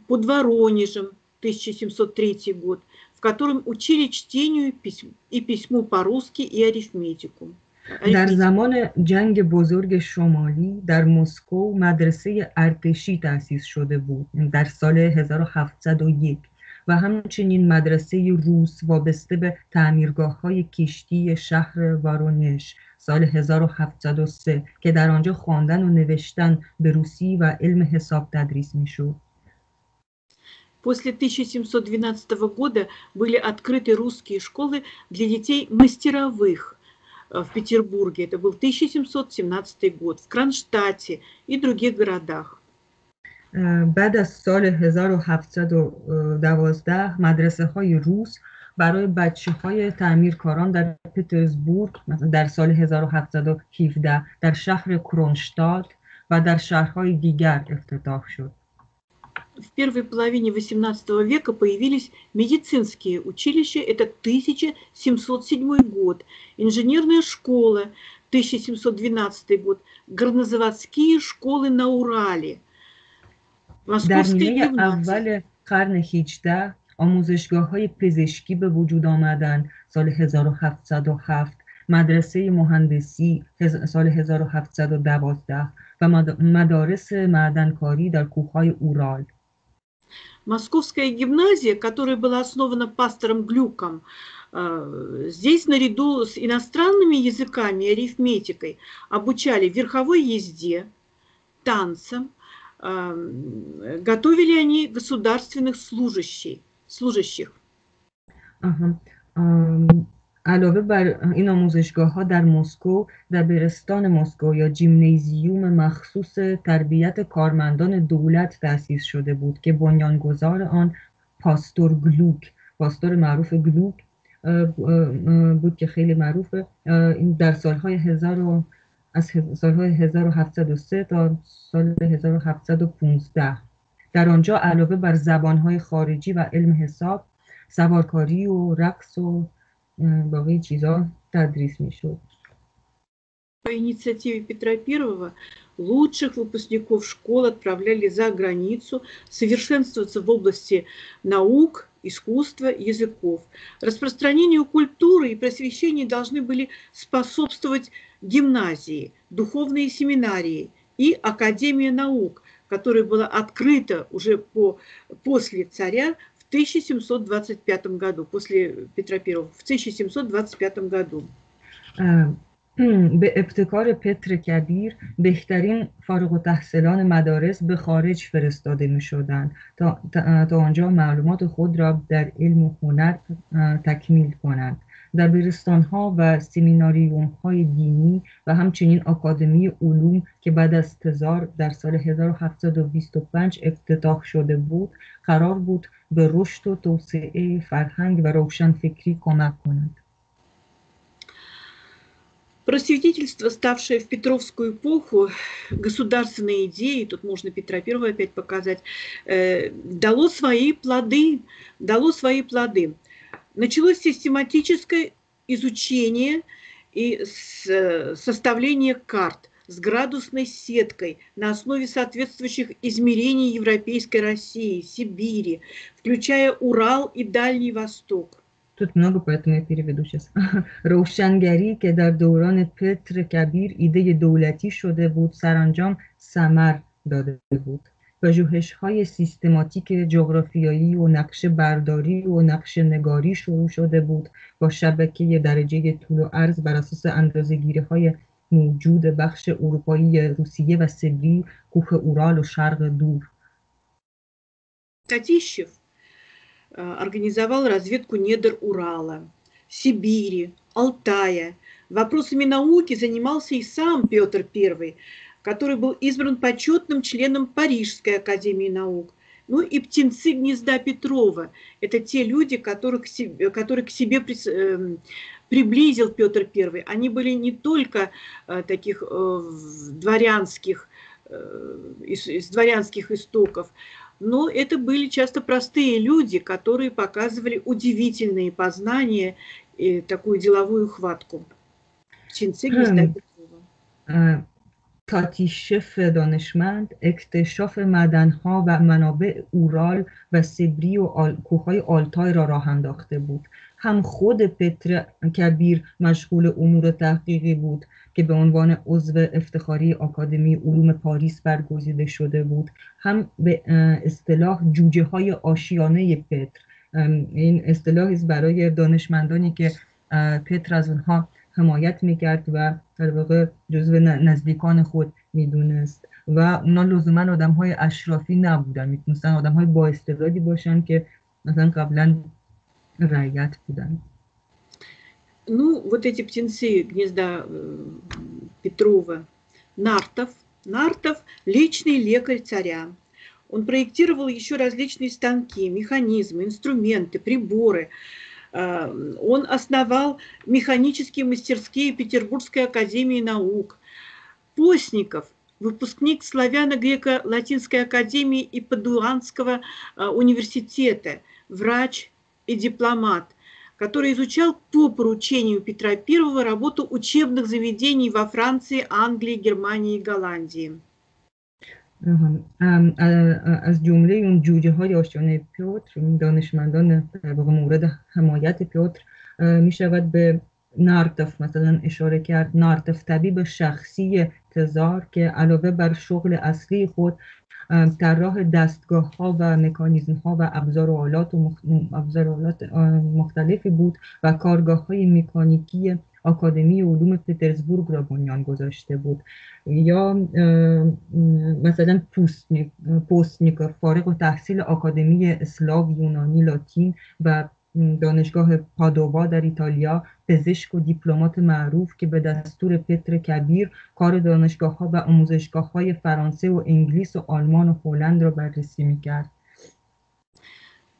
под Воронежем, 1703 год, в котором учили чтению и письму по-русски и арифметику. در زمان جنگ بزرگ شمالی در مسکو مدرسه ارتشی تأسیس شده بود در سال 1701 و همچنین مدرسه روس وابسته به تعمیرگاه های کشتی شهر وارونش سال 1703 که در آنجا خواندن و نوشتن به روسی و علم حساب تدریس میشد. После 1712 года были открыты русские школы для детей мастеровых в Петербурге. Это был 1717 год, в Кронштадте и других городах. بعد از سال 1712 مدرسه های روس برای بچه های تعمیرکاران در پترزبورگ در سال 1717 در شهر کرونشتاد و در شهرهای دیگر افتتاح شد. В первой половине XVIII века появились медицинские училища, это 1707 год, инженерная школа, 1712 год, горнозаводские школы на Урале – در نیمه اول قرن 18 آموزشگاه های پزشکی به وجود آمدن سال 1707 مدرسه مهندسی سال 1712 و مدارس معدنکاری در کوههای اورال Московская гимназия, которая была основана пастором Глюком, здесь наряду с иностранными языками и арифметикой обучали верховой езде, танцам, готовили они государственных служащих. служащих. علاوه بر این آموزشگاه ها در مسکو دبیرستان مسکو یا جیمنیزیوم مخصوص تربیت کارمندان دولت تأسیس شده بود که بنیانگذار آن پاستور گلوک پاستور معروف گلوک بود که خیلی معروفه این در سالهای هزار از سالهای 1703 تا سال 1715 در آنجا علاوه بر زبانهای خارجی و علم حساب سوارکاری و رقص و باقی چیزا تدریس میشد По инициативе Петра I лучших выпускников школ отправляли за границу совершенствоваться в области наук, искусства, языков. Распространению культуры и просвещения должны были способствовать гимназии, духовные семинарии и Академия наук, которая была открыта уже по, после царя в 1725 году, после Петра I, в 1725 году. به ابتکار پتر کبیر بهترین فارغ و تحصیلان مدارس به خارج فرستاده می شدند تا, تا آنجا معلومات خود را در علم و هنر تکمیل کنند. دبیرستان ها و سمیناریوم های دینی و همچنین آکادمی علوم که بعد از تزار در سال 1725 افتتاح شده بود قرار بود به رشد و توسعه فرهنگ و روشنفکری کمک کند Просветительство, ставшее в Петровскую эпоху государственной идеей, тут можно Петра I опять показать, э, дало свои плоды, дало свои плоды. Началось систематическое изучение и составление карт с градусной сеткой на основе соответствующих измерений Европейской России, Сибири, включая Урал и Дальний Восток. Тут много, поэтому я переведу сейчас. روشنگری که در دوران پتر کبیر ایده دولتی شده بود سرانجام سمر داده بود پژوهش های سیستماتیک جغرافیایی و نقشه برداری و نقشه نگاری شروع شده بود با شبکه درجه طول و عرض بر اساس اندازه های موجود بخش اروپایی روسیه و سبری کوه اورال و شرق دور Татищев Организовал разведку недр Урала, Сибири, Алтая. Вопросами науки занимался и сам Петр I, который был избран почетным членом Парижской академии наук. Ну и птенцы гнезда Петрова. Это те люди, которых к себе, которые к э, приблизил Петр I. Они были не только э, таких э, дворянских, э, из, из дворянских истоков, но это были часто простые люди, которые показывали удивительные познания и такую деловую хватку. Птенцы гнезда Петрова. تاتیشف دانشمند اکتشاف مدنها و منابع اورال و سبری و آل... کوههای آلتای را راه انداخته بود هم خود پتر کبیر مشغول امور تحقیقی بود که به عنوان عضو افتخاری آکادمی علوم پاریس برگزیده شده بود. هم به اصطلاح جوجه های آشیانه پتر. این اصطلاحی برای دانشمندانی که پتر از اونها حمایت می‌کرد و در واقع جزو نزدیکان خود می‌دونست. و اونا لزوما آدم های اشرافی نبودن. می‌تونستن آدم های با استعدادی باشن که مثلا قبلا رعیت بودن. Ну, вот эти птенцы гнезда Петрова, Нартов. Нартов – личный лекарь царя. Он проектировал еще различные станки, механизмы, инструменты, приборы – Э, он основал механические мастерские Петербургской академии наук. Постников, выпускник Славяно-Греко-Латинской академии и Падуанского э, университета, врач и дипломат, который изучал по поручению Петра I работу учебных заведений во Франции, Англии, Германии и Голландии. از جمله اون جوجه های آشیانه پیوتر دانشمندان مورد حمایت پیوتر می شود به نارتف مثلا اشاره کرد نارتف طبیب شخصی تزار که علاوه بر شغل اصلی خود طراح دستگاه ها و مکانیزم ها و ابزار و آلات و آلات مختلفی بود و کارگاه های مکانیکی آکادمی علوم پترزبورگ را بنیان گذاشته بود. یا مثلا پوستنیکر فارغ و تحصیل آکادمی اسلاو یونانی لاتین و دانشگاه پادووا در ایتالیا پزشک و دیپلمات معروف که به دستور پتر کبیر کار دانشگاه ها و آموزشگاه های فرانسه و انگلیس و آلمان و هلند را بررسی می‌کرد.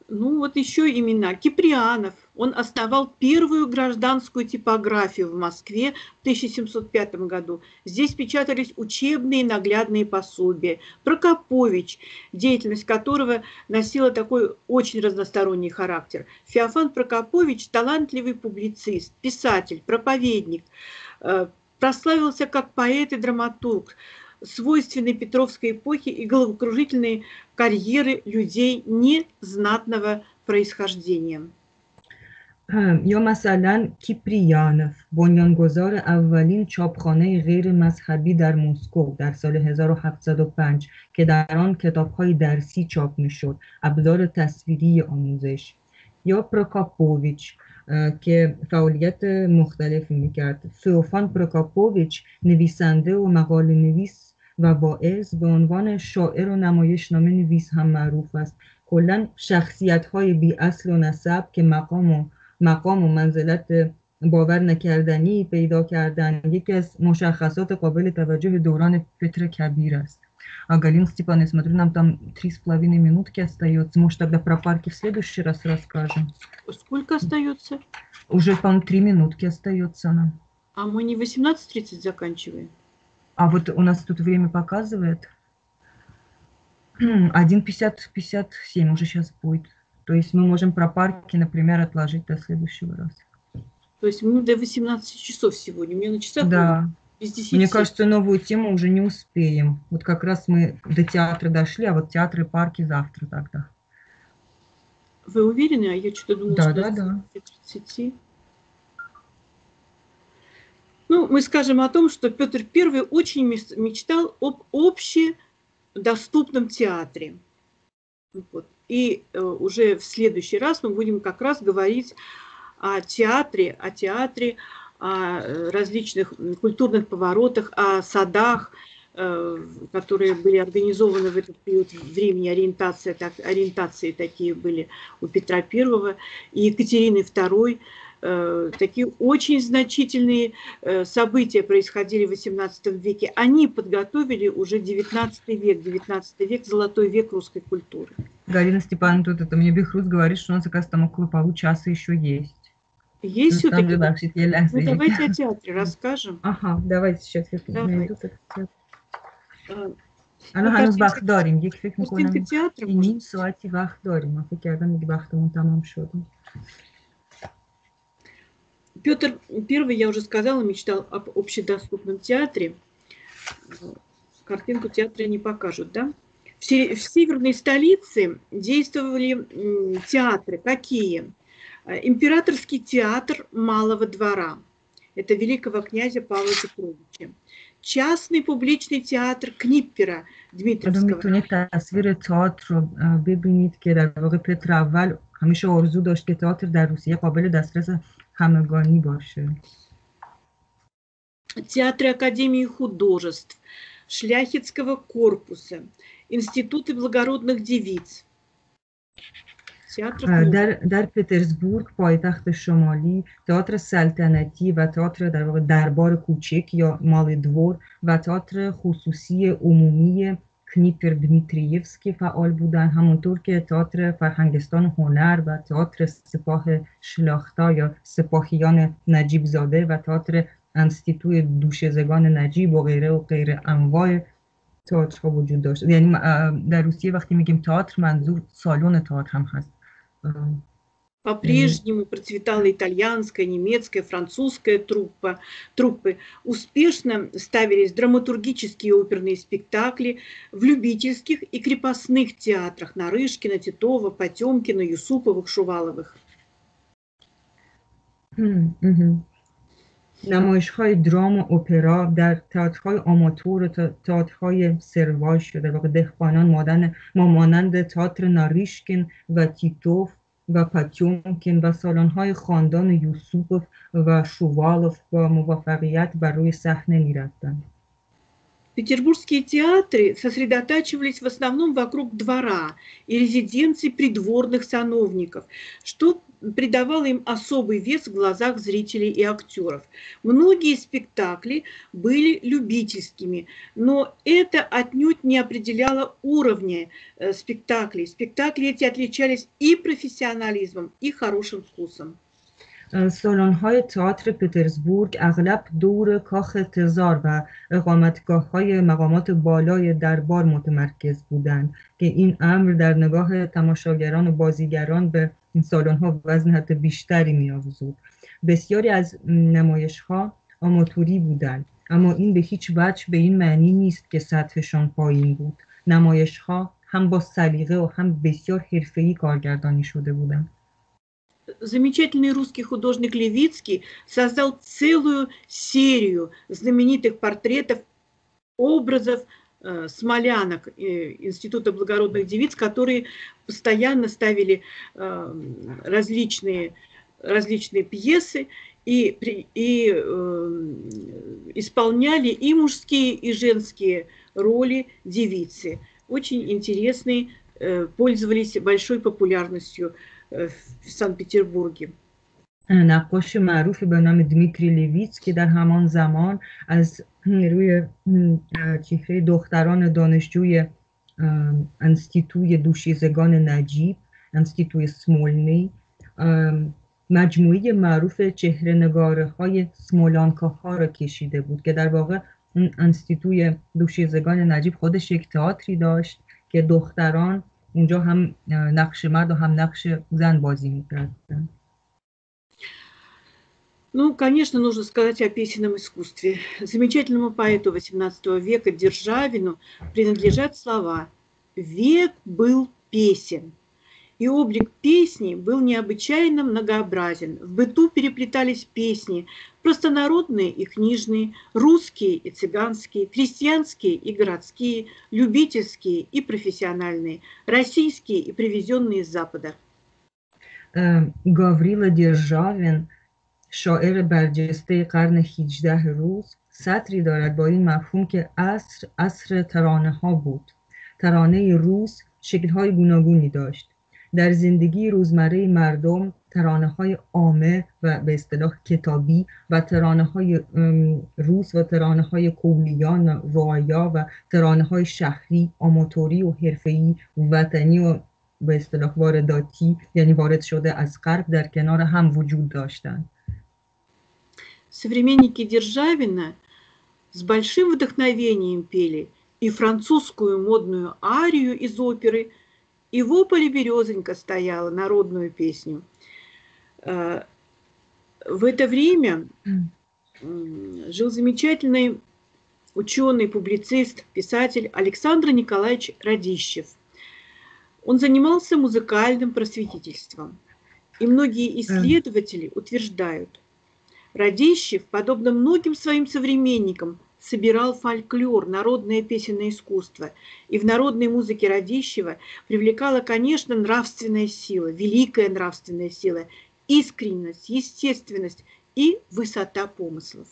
Ну вот еще имена. Киприанов. Он основал первую гражданскую типографию в Москве в 1705 году. Здесь печатались учебные наглядные пособия. Прокопович, деятельность которого носила такой очень разносторонний характер. Феофан Прокопович – талантливый публицист, писатель, проповедник. Э, прославился как поэт и драматург свойственной Петровской эпохи и головокружительной карьеры людей незнатного происхождения. یا مثلا کیپریانف بنیانگذار اولین چاپخانه غیر مذهبی در مسکو در سال 1705 که در آن کتابهای درسی چاپ میشد ابزار تصویری آموزش یا پروکاپوویچ که فعالیت مختلفی میکرد فیوفان پروکاپوویچ نویسنده و مقاله نویس و باعث به عنوان شاعر و نمایشنامه نویس هم معروف است کلا شخصیت های بی اصل و نسب که مقام و مقام و منزلت باور نکردنی پیدا کردن یکی از مشخصات قابل توجه دوران پتر کبیر است А, Галина Степановна, смотрю, нам там три с половиной минутки остается. Может, тогда про парки в следующий раз расскажем? Сколько остается? Уже, по-моему, три минутки остается нам. А мы не 18.30 заканчиваем? А вот у нас тут время показывает 1.50-57 уже сейчас будет. То есть мы можем про парки, например, отложить до следующего раза. То есть мы до 18 часов сегодня. Мне на часах да. без 10 Мне кажется, новую тему уже не успеем. Вот как раз мы до театра дошли, а вот театры и парки завтра тогда. Вы уверены? А я что-то думала, да, что да, да. сети. Ну, мы скажем о том, что Петр I очень мечтал об общедоступном театре. Вот. И э, уже в следующий раз мы будем как раз говорить о театре, о театре, о э, различных культурных поворотах, о садах, э, которые были организованы в этот период времени, ориентация, так, ориентации такие были у Петра I и Екатерины II. Э, такие очень значительные события происходили в XVIII веке. Они подготовили уже XIX век, XIX век, золотой век русской культуры. Галина Степановна, тут это мне Бехрус говорит, что у нас, оказывается, там около получаса еще есть. Есть ну, все-таки? Ну, давайте о театре расскажем. Ага, давайте сейчас я найду الان هنوز وقت داریم یک فکر میکنم نیم ساعتی وقت داریم من فکر کردم دیگه وقتمون تمام شد Петр Первый, я уже сказала, мечтал об общедоступном театре. Картинку театра не покажут, да? В северной столице действовали театры. Какие? Э, императорский театр Малого двора. Это великого князя Павла Петровича. Частный публичный театр Книппера Дмитровского. میتونید تصویر تئاتر رو ببینید که در واقع پتر اول همیشه آرزو داشت که تئاتر در روسیه قابل دسترس همگانی باشه. Театры Академии художеств, Шляхетского корпуса, Институты благородных девиц, در, در پترزبورگ پایتخت شمالی تئاتر سلطنتی و تئاتر در واقع دربار کوچک یا مال دور و تئاتر خصوصی عمومی کنیپر دمیتریفسکی فعال بودن. همونطور که تئاتر فرهنگستان هنر و تئاتر سپاه شلاختا یا سپاهیان نجیب زاده و تئاتر انستیتوی دوشزگان نجیب و غیره و غیره انواع تئاتر وجود داشت. یعنی در روسیه وقتی میگیم تئاتر منظور سالن تئاتر هم هست. По-прежнему процветала итальянская, немецкая, французская труппа, труппы. Успешно ставились драматургические оперные спектакли в любительских и крепостных театрах Нарышкина, Титова, Потемкина, Юсуповых, Шуваловых. نمایش های درام و اپرا در تئاترهای آماتور و تئاترهای سرواش در واقع دهقانان مادن ما مانند تئاتر ناریشکین و تیتوف و پاتیومکین و سالن‌های خاندان یوسوپوف و شووالوف با موفقیت بر روی صحنه می‌رفتند. Петербургские театры сосредотачивались в основном вокруг двора и резиденций придворных сановников, что придавало им особый вес в глазах зрителей и актеров. Многие спектакли были любительскими, но это отнюдь не определяло уровня э, спектаклей. Спектакли эти отличались и профессионализмом, и хорошим вкусом. سالن های تئاتر پترزبورگ اغلب دور کاخ تزار و اقامتگاه های مقامات بالای دربار متمرکز بودند که این امر در نگاه تماشاگران و بازیگران به این سالن ها وزن حتی بیشتری می آوزود. بسیاری از نمایش ها آماتوری بودند اما این به هیچ وجه به این معنی نیست که سطحشان پایین بود نمایش ها هم با سلیقه و هم بسیار حرفه‌ای کارگردانی شده بودند замечательный русский художник Левицкий создал целую серию знаменитых портретов, образов э, смолянок э, Института благородных девиц, которые постоянно ставили э, различные, различные пьесы и, и э, исполняли и мужские, и женские роли девицы. Очень интересные, э, пользовались большой популярностью в Санкт-Петербурге. نقاش معروفی به نام دمیتری لیویتس که در همان زمان از روی چهره دختران دانشجوی انستیتوی دوشیزگان نجیب انستیتوی سمولنی مجموعه معروف چهره نگاره های سمولانکا ها را کشیده بود که در واقع اون انستیتوی دوشیزگان نجیب خودش یک تئاتری داشت که دختران اونجا هم نقش مرد و هم نقش زن بازی میکردن Ну, конечно, нужно сказать о песенном искусстве. Замечательному поэту XVIII века Державину принадлежат слова «Век был песен». и облик песни был необычайно многообразен. В быту переплетались песни, простонародные и книжные, русские и цыганские, крестьянские и городские, любительские и профессиональные, российские и привезенные с Запада. گاوریل دیرژاون شاعر برجسته قرن 18 روز سطری دارد با این مفهوم که عصر عصر ترانه ها بود ترانه روس شکل های گوناگونی داشت در زندگی روزمره مردم ترانه های عامه و به اصطلاح کتابی و ترانه های روس و ترانه های کولیان رایا و ترانه های شهری آماتوری و حرفه‌ای وطنی و به اصطلاح وارداتی یعنی وارد شده از غرب در کنار هم وجود داشتند Современники Державина с большим вдохновением пели и французскую модную арию из оперы – и в ополе березонька стояла, народную песню. В это время жил замечательный ученый, публицист, писатель Александр Николаевич Радищев. Он занимался музыкальным просветительством. И многие исследователи утверждают, Радищев, подобно многим своим современникам, собирал фольклор, народное песенное искусство. И в народной музыке Радищева привлекала, конечно, нравственная сила, великая нравственная сила, искренность, естественность и высота помыслов.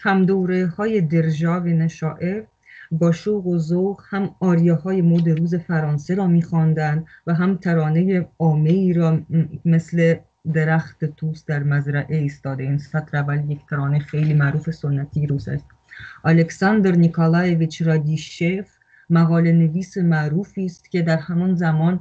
هم دوره های درژاوین شاعر با شوق و ذوق هم آریاهای مد روز فرانسه را میخواندند و هم ترانه عامه ای را مثل درخت توس در مزرعه ایستاده این سطر اول یک ترانه خیلی معروف سنتی روز است الکساندر نیکالایویچ رادیشف مقاله نویس معروفی است که در همان زمان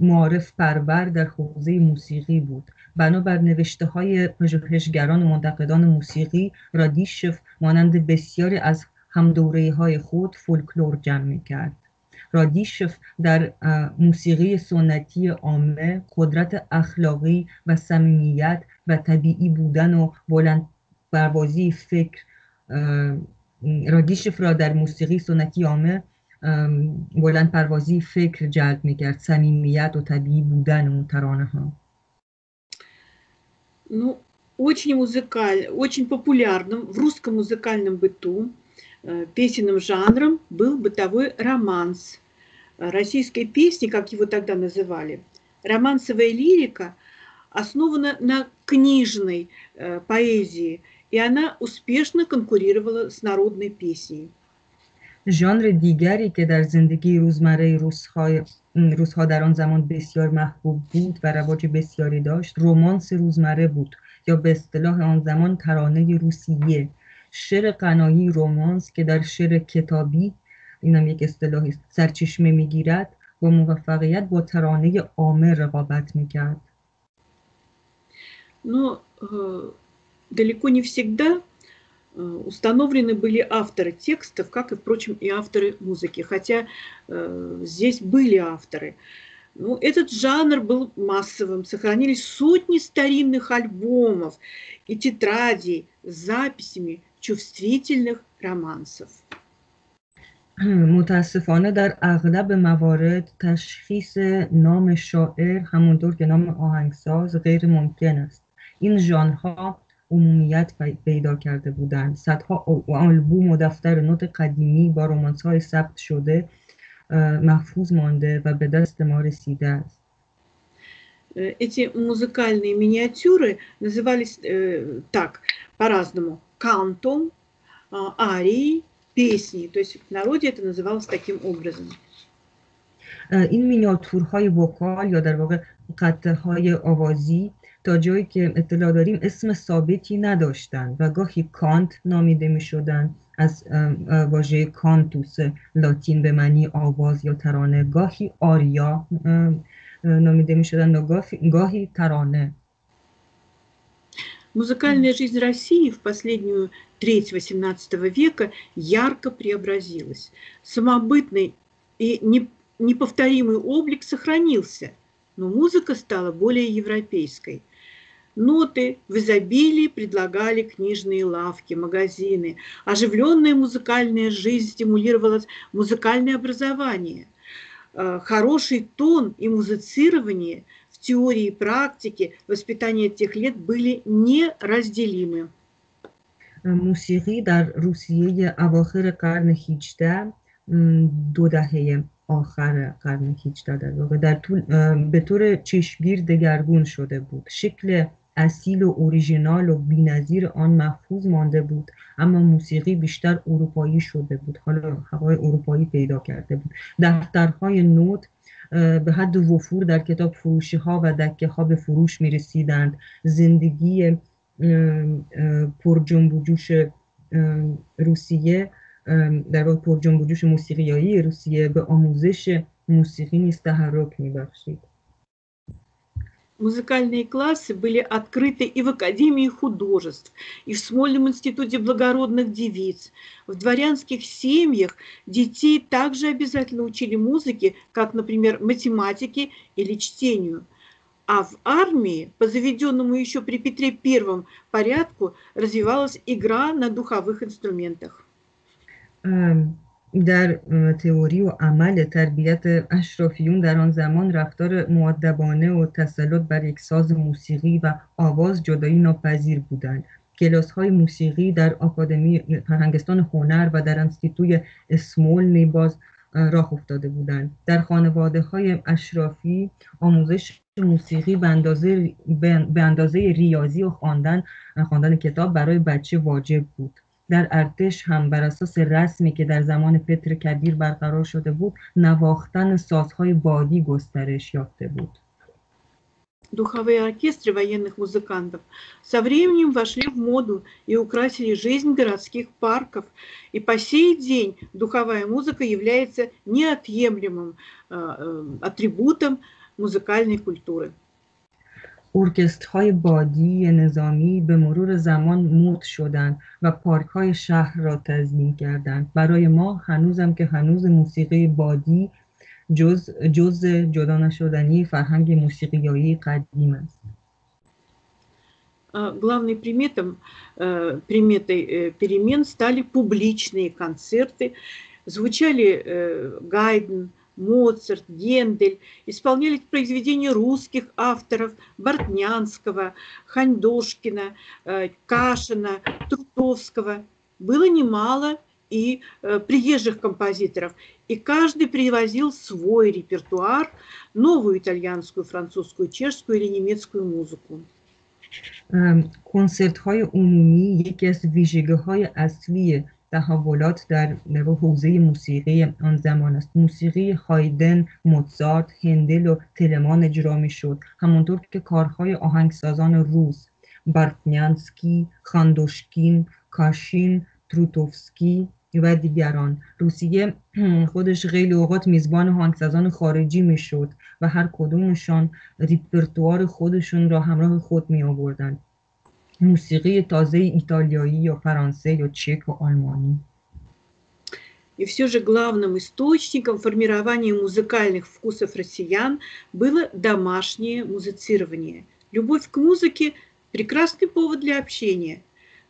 معارف پرور در حوزه موسیقی بود. بنابر نوشته های پژوهشگران و منتقدان موسیقی رادیشف مانند بسیاری از همدوره های خود فولکلور جمع کرد رادیشف در موسیقی سنتی عامه قدرت اخلاقی و صمیمیت و طبیعی بودن و بلند پروازی فکر رادیشف را در موسیقی سنتی عامه بلند پروازی فکر جلب میکرد صمیمیت و طبیعی بودن اون ترانه ها Ну, очень музыкаль, очень популярным в русском музыкальном быту песенным жанром был бытовой романс. Российской песни, как его тогда называли, романсовая лирика основана на книжной поэзии – и она успешно конкурировала с народной песней. ژانر دیگری که در زندگی روزمره روزهای روزها در آن زمان بسیار محبوب بود و رواج بسیاری داشت رومانس روزمره بود یا به اصطلاح آن زمان ترانه روسیه شعر قنایی رومانس که در شعر کتابی اینم یک اصطلاحی سرچشمه میگیرد با موفقیت با ترانه عامه رقابت میکرد Но далеко не всегда э, установлены были авторы текстов, как и, впрочем, и авторы музыки, хотя э, здесь были авторы. Ну, этот жанр был массовым, сохранились сотни старинных альбомов и тетрадей с записями чувствительных романсов. متاسفانه در اغلب موارد تشخیص نام شاعر همونطور که نام آهنگساز غیر ممکن است این ژانرها عمومیت پیدا کرده بودند صدها آلبوم و دفتر نوت قدیمی با رومانس های ثبت شده محفوظ مانده و به دست ما رسیده است Эти музыкальные миниатюры назывались э, так, по-разному. Кантом, э, арией, песней. То есть в народе это называлось таким образом. این مینیاتورهای وکال یا در واقع قطعه های آوازی تا جایی که اطلاع داریم اسم ثابتی نداشتند و گاهی کانت نامیده می شدن از واژه کانتوس لاتین به معنی آواز یا ترانه گاهی آریا نامیده می شدن و گاهی ترانه Музыкальная жизнь России в последнюю треть XVIII века ярко преобразилась. Самобытный и неповторимый облик сохранился, но музыка стала более европейской – Ноты в изобилии предлагали книжные лавки, магазины. Оживленная музыкальная жизнь стимулировала музыкальное образование. э, хороший тон и музицирование в теории и практике воспитания тех лет были неразделимы. موسیقی در روسیه اواخر قرن 18 دو دهه آخر قرن 18 در واقع در طول به طور چشمگیر دگرگون شده بود شکل اصیل و اوریژینال و بینظیر آن محفوظ مانده بود اما موسیقی بیشتر اروپایی شده بود. حالا هوای اروپایی پیدا کرده بود. دفترهای نوت به حد وفور در کتاب فروشی ها و دکه ها به فروش می رسیدند زندگی پر جنب و جوش روسیه در واقع پر جنب و جوش موسیقیایی روسیه به آموزش موسیقی نیز تحرک می بخشید Музыкальные классы были открыты и в Академии художеств, и в Смольном институте благородных девиц. В дворянских семьях детей также обязательно учили музыке, как, например, математике или чтению. А в армии, по заведенному еще при Петре I порядку, развивалась игра на духовых инструментах. در تئوری و عمل تربیت اشرافیون در آن زمان رفتار معدبانه و تسلط بر یک ساز موسیقی و آواز جدایی ناپذیر بودند. کلاس های موسیقی در آکادمی فرهنگستان هنر و در انستیتوی اسمول باز راه افتاده بودند. در خانواده های اشرافی آموزش موسیقی به اندازه, به اندازه ریاضی و خواندن خواندن کتاب برای بچه واجب بود. در ارتش هم بر اساس رسمی که در زمان پتر کبیر برقرار شده بود نواختن سازهای بادی گسترش یافته بود Духовые оркестры военных музыкантов со временем вошли в моду и украсили жизнь городских парков. И по сей день духовая музыка является неотъемлемым э, атрибутом музыкальной культуры. ارکسترهای بادی نظامی به مرور زمان مد شدند و پارک های شهر را تزیین کردند برای ما هنوزم که هنوز موسیقی بادی جز, جز جدا نشدنی فرهنگ موسیقیایی قدیم است Главной приметом, приметой перемен стали публичные концерты. Звучали Гайден, Моцарт, Гендель, исполняли произведения русских авторов Бортнянского, Ханьдошкина, э, Кашина, Трутовского. Было немало и э, приезжих композиторов. И каждый привозил свой репертуар, новую итальянскую, французскую, чешскую или немецкую музыку. کنسرت های عمومی یکی از ویژگی های اصلی تحولات در حوزه موسیقی آن زمان است. موسیقی هایدن موتزارت هندل و تلمان اجرا شد همانطور که کارهای آهنگسازان روس بارتنیانسکی خاندوشکین کاشین تروتوفسکی و دیگران. روسیه خودش خیلی اوقات میزبان آهنگسازان خارجی می‌شد و هر کدومشان ریپرتوار خودشون را همراه خود می آوردند موسیقی تازه ایتالیایی یا فرانسه یا چک و آلمانی И все же главным источником формирования музыкальных вкусов россиян было домашнее музицирование. Любовь к музыке – прекрасный повод для общения.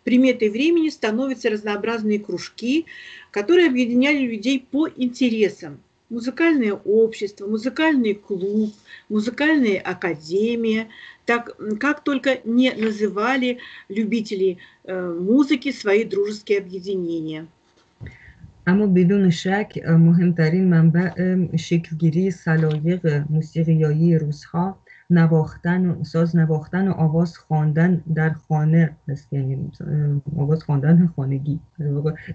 Приметой времени становятся разнообразные кружки, которые объединяли людей по интересам. Музыкальное общество, музыкальный клуб, музыкальная академия, так как только не называли любители музыки свои дружеские объединения. اما بدون شک مهمترین منبع شکلگیری سلایق موسیقیایی روزها نواختن و ساز نواختن و آواز خواندن در خانه است یعنی آواز خواندن خانگی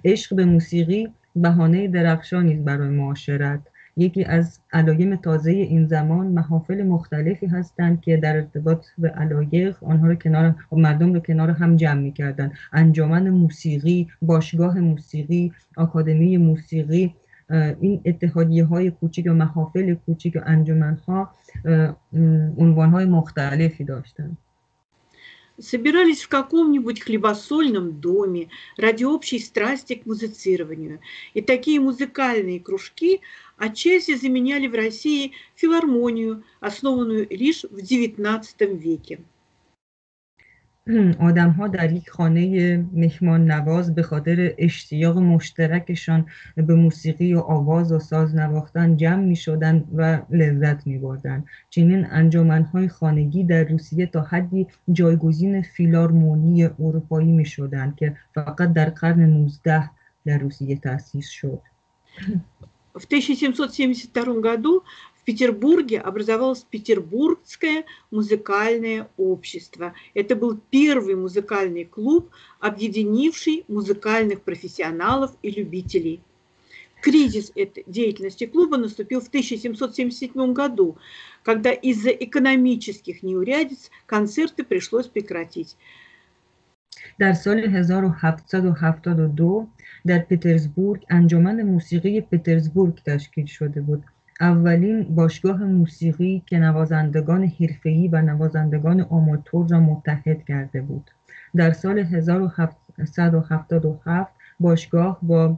عشق به موسیقی بهانه درخشانی برای معاشرت. یکی از علایم تازه این زمان محافل مختلفی هستند که در ارتباط به علایق آنها رو کنار مردم رو کنار هم جمع می‌کردن. انجمن موسیقی باشگاه موسیقی آکادمی موسیقی این اتحادیه های کوچیک و محافل کوچیک و انجمن ها عنوان های مختلفی داشتند собирались в каком-нибудь хлебосольном доме ради общей страсти к музицированию. И такие музыкальные кружки отчасти заменяли в России филармонию, основанную лишь в XIX веке. آدم ها در یک خانه مهمان نواز به خاطر اشتیاق مشترکشان به موسیقی و آواز و ساز نواختن جمع می شدن و لذت می بردن. چنین انجامن های خانگی در روسیه تا حدی جایگزین فیلارمونی اروپایی می شدن که فقط در قرن 19 در روسیه تأسیس شد. В 1772 году В Петербурге образовалось Петербургское музыкальное общество. Это был первый музыкальный клуб, объединивший музыкальных профессионалов и любителей. Кризис этой деятельности клуба наступил в 1777 году, когда из-за экономических неурядиц концерты пришлось прекратить. در سال 1772 در پترزبورگ انجمن موسیقی پترزبورگ تشکیل شده بود اولین باشگاه موسیقی که نوازندگان حرفه‌ای و نوازندگان آماتور را متحد کرده بود در سال 1777 باشگاه با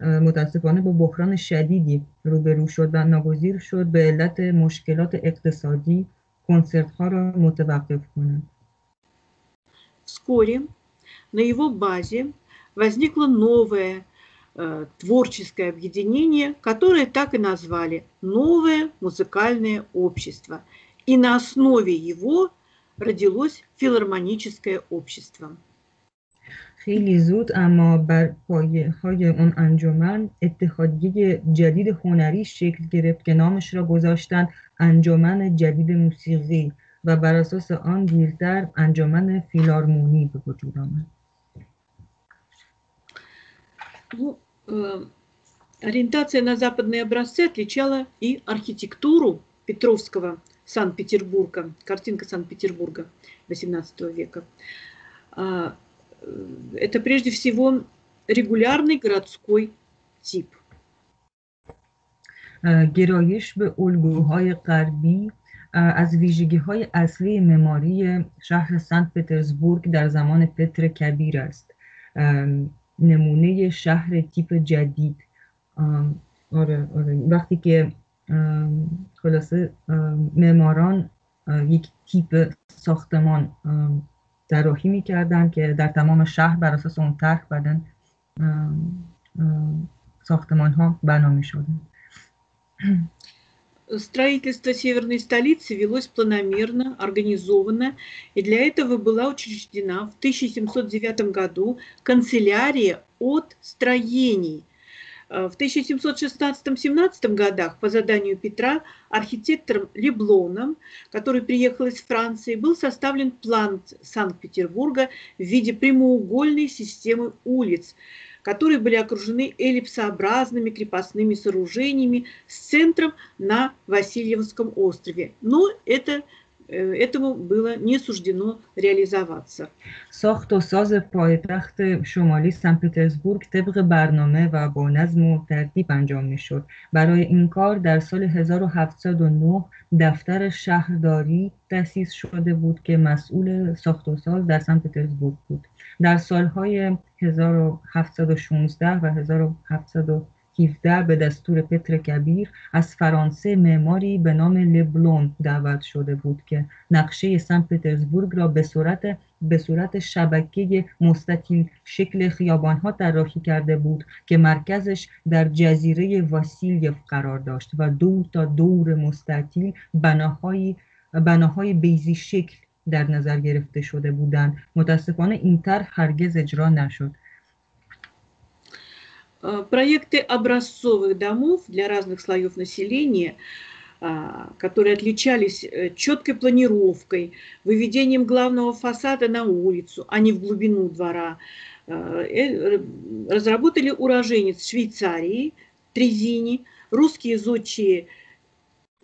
متاسفانه با بحران شدیدی روبرو شد و ناگزیر شد به علت مشکلات اقتصادی کنسرت ها را متوقف کنند. Вскоре на его базе возникло новое Э, творческое объединение, которое так и назвали «Новое музыкальное общество». И на основе его родилось филармоническое общество. خیلی زود اما بر پایه های اون انجمن اتحادیه جدید هنری شکل گرفت که نامش را گذاشتند انجمن جدید موسیقی و بر اساس آن دیرتر انجمن فیلارمونی به وجود آمد. Э, ориентация на западные образцы отличала и архитектуру Петровского Санкт-Петербурга, картинка Санкт-Петербурга XVIII века. А, э, это прежде всего регулярный городской тип. گرایش به الگوهای غربی از ویژگی های اصلی معماری شهر سنت پترزبورگ در زمان پتر کبیر است نمونه شهر تیپ جدید. آره آره. وقتی که خلاصه معماران یک تیپ ساختمان طراحی می‌کردن که در تمام شهر بر اساس اون طرح بدن ساختمان ها بنا می Строительство северной столицы велось планомерно, организованно, и для этого была учреждена в 1709 году канцелярия от строений. Э, в 1716-17 годах по заданию Петра архитектором Леблоном, который приехал из Франции, был составлен план Санкт-Петербурга в виде прямоугольной системы улиц – которые были окружены эллипсообразными крепостными сооружениями с центром на Васильевском острове. Но это этому было не суждено реализоваться. ساخت و ساز پایتخت شمالی سن پترزبورگ طبق برنامه و با نظم و ترتیب انجام می شد. برای این کار در سال 1709 دفتر شهرداری تأسیس شده بود که مسئول ساخت و ساز در سن پترزبورگ بود. در سالهای 1716 و 1717 به دستور پتر کبیر از فرانسه معماری به نام لبلون دعوت شده بود که نقشه سن پترزبورگ را به صورت به صورت شبکه مستطیل شکل خیابانها طراحی کرده بود که مرکزش در جزیره واسیلیف قرار داشت و دور تا دور مستطیل بناهای بناهای بیزی شکل در نظر گرفته شده بودند متاسفانه این طرح هرگز اجرا نشد Проекты образцовых домов для разных слоев населения, которые отличались четкой планировкой, выведением главного фасада на улицу, а не в глубину двора, разработали уроженец Швейцарии, Трезини, русские зодчие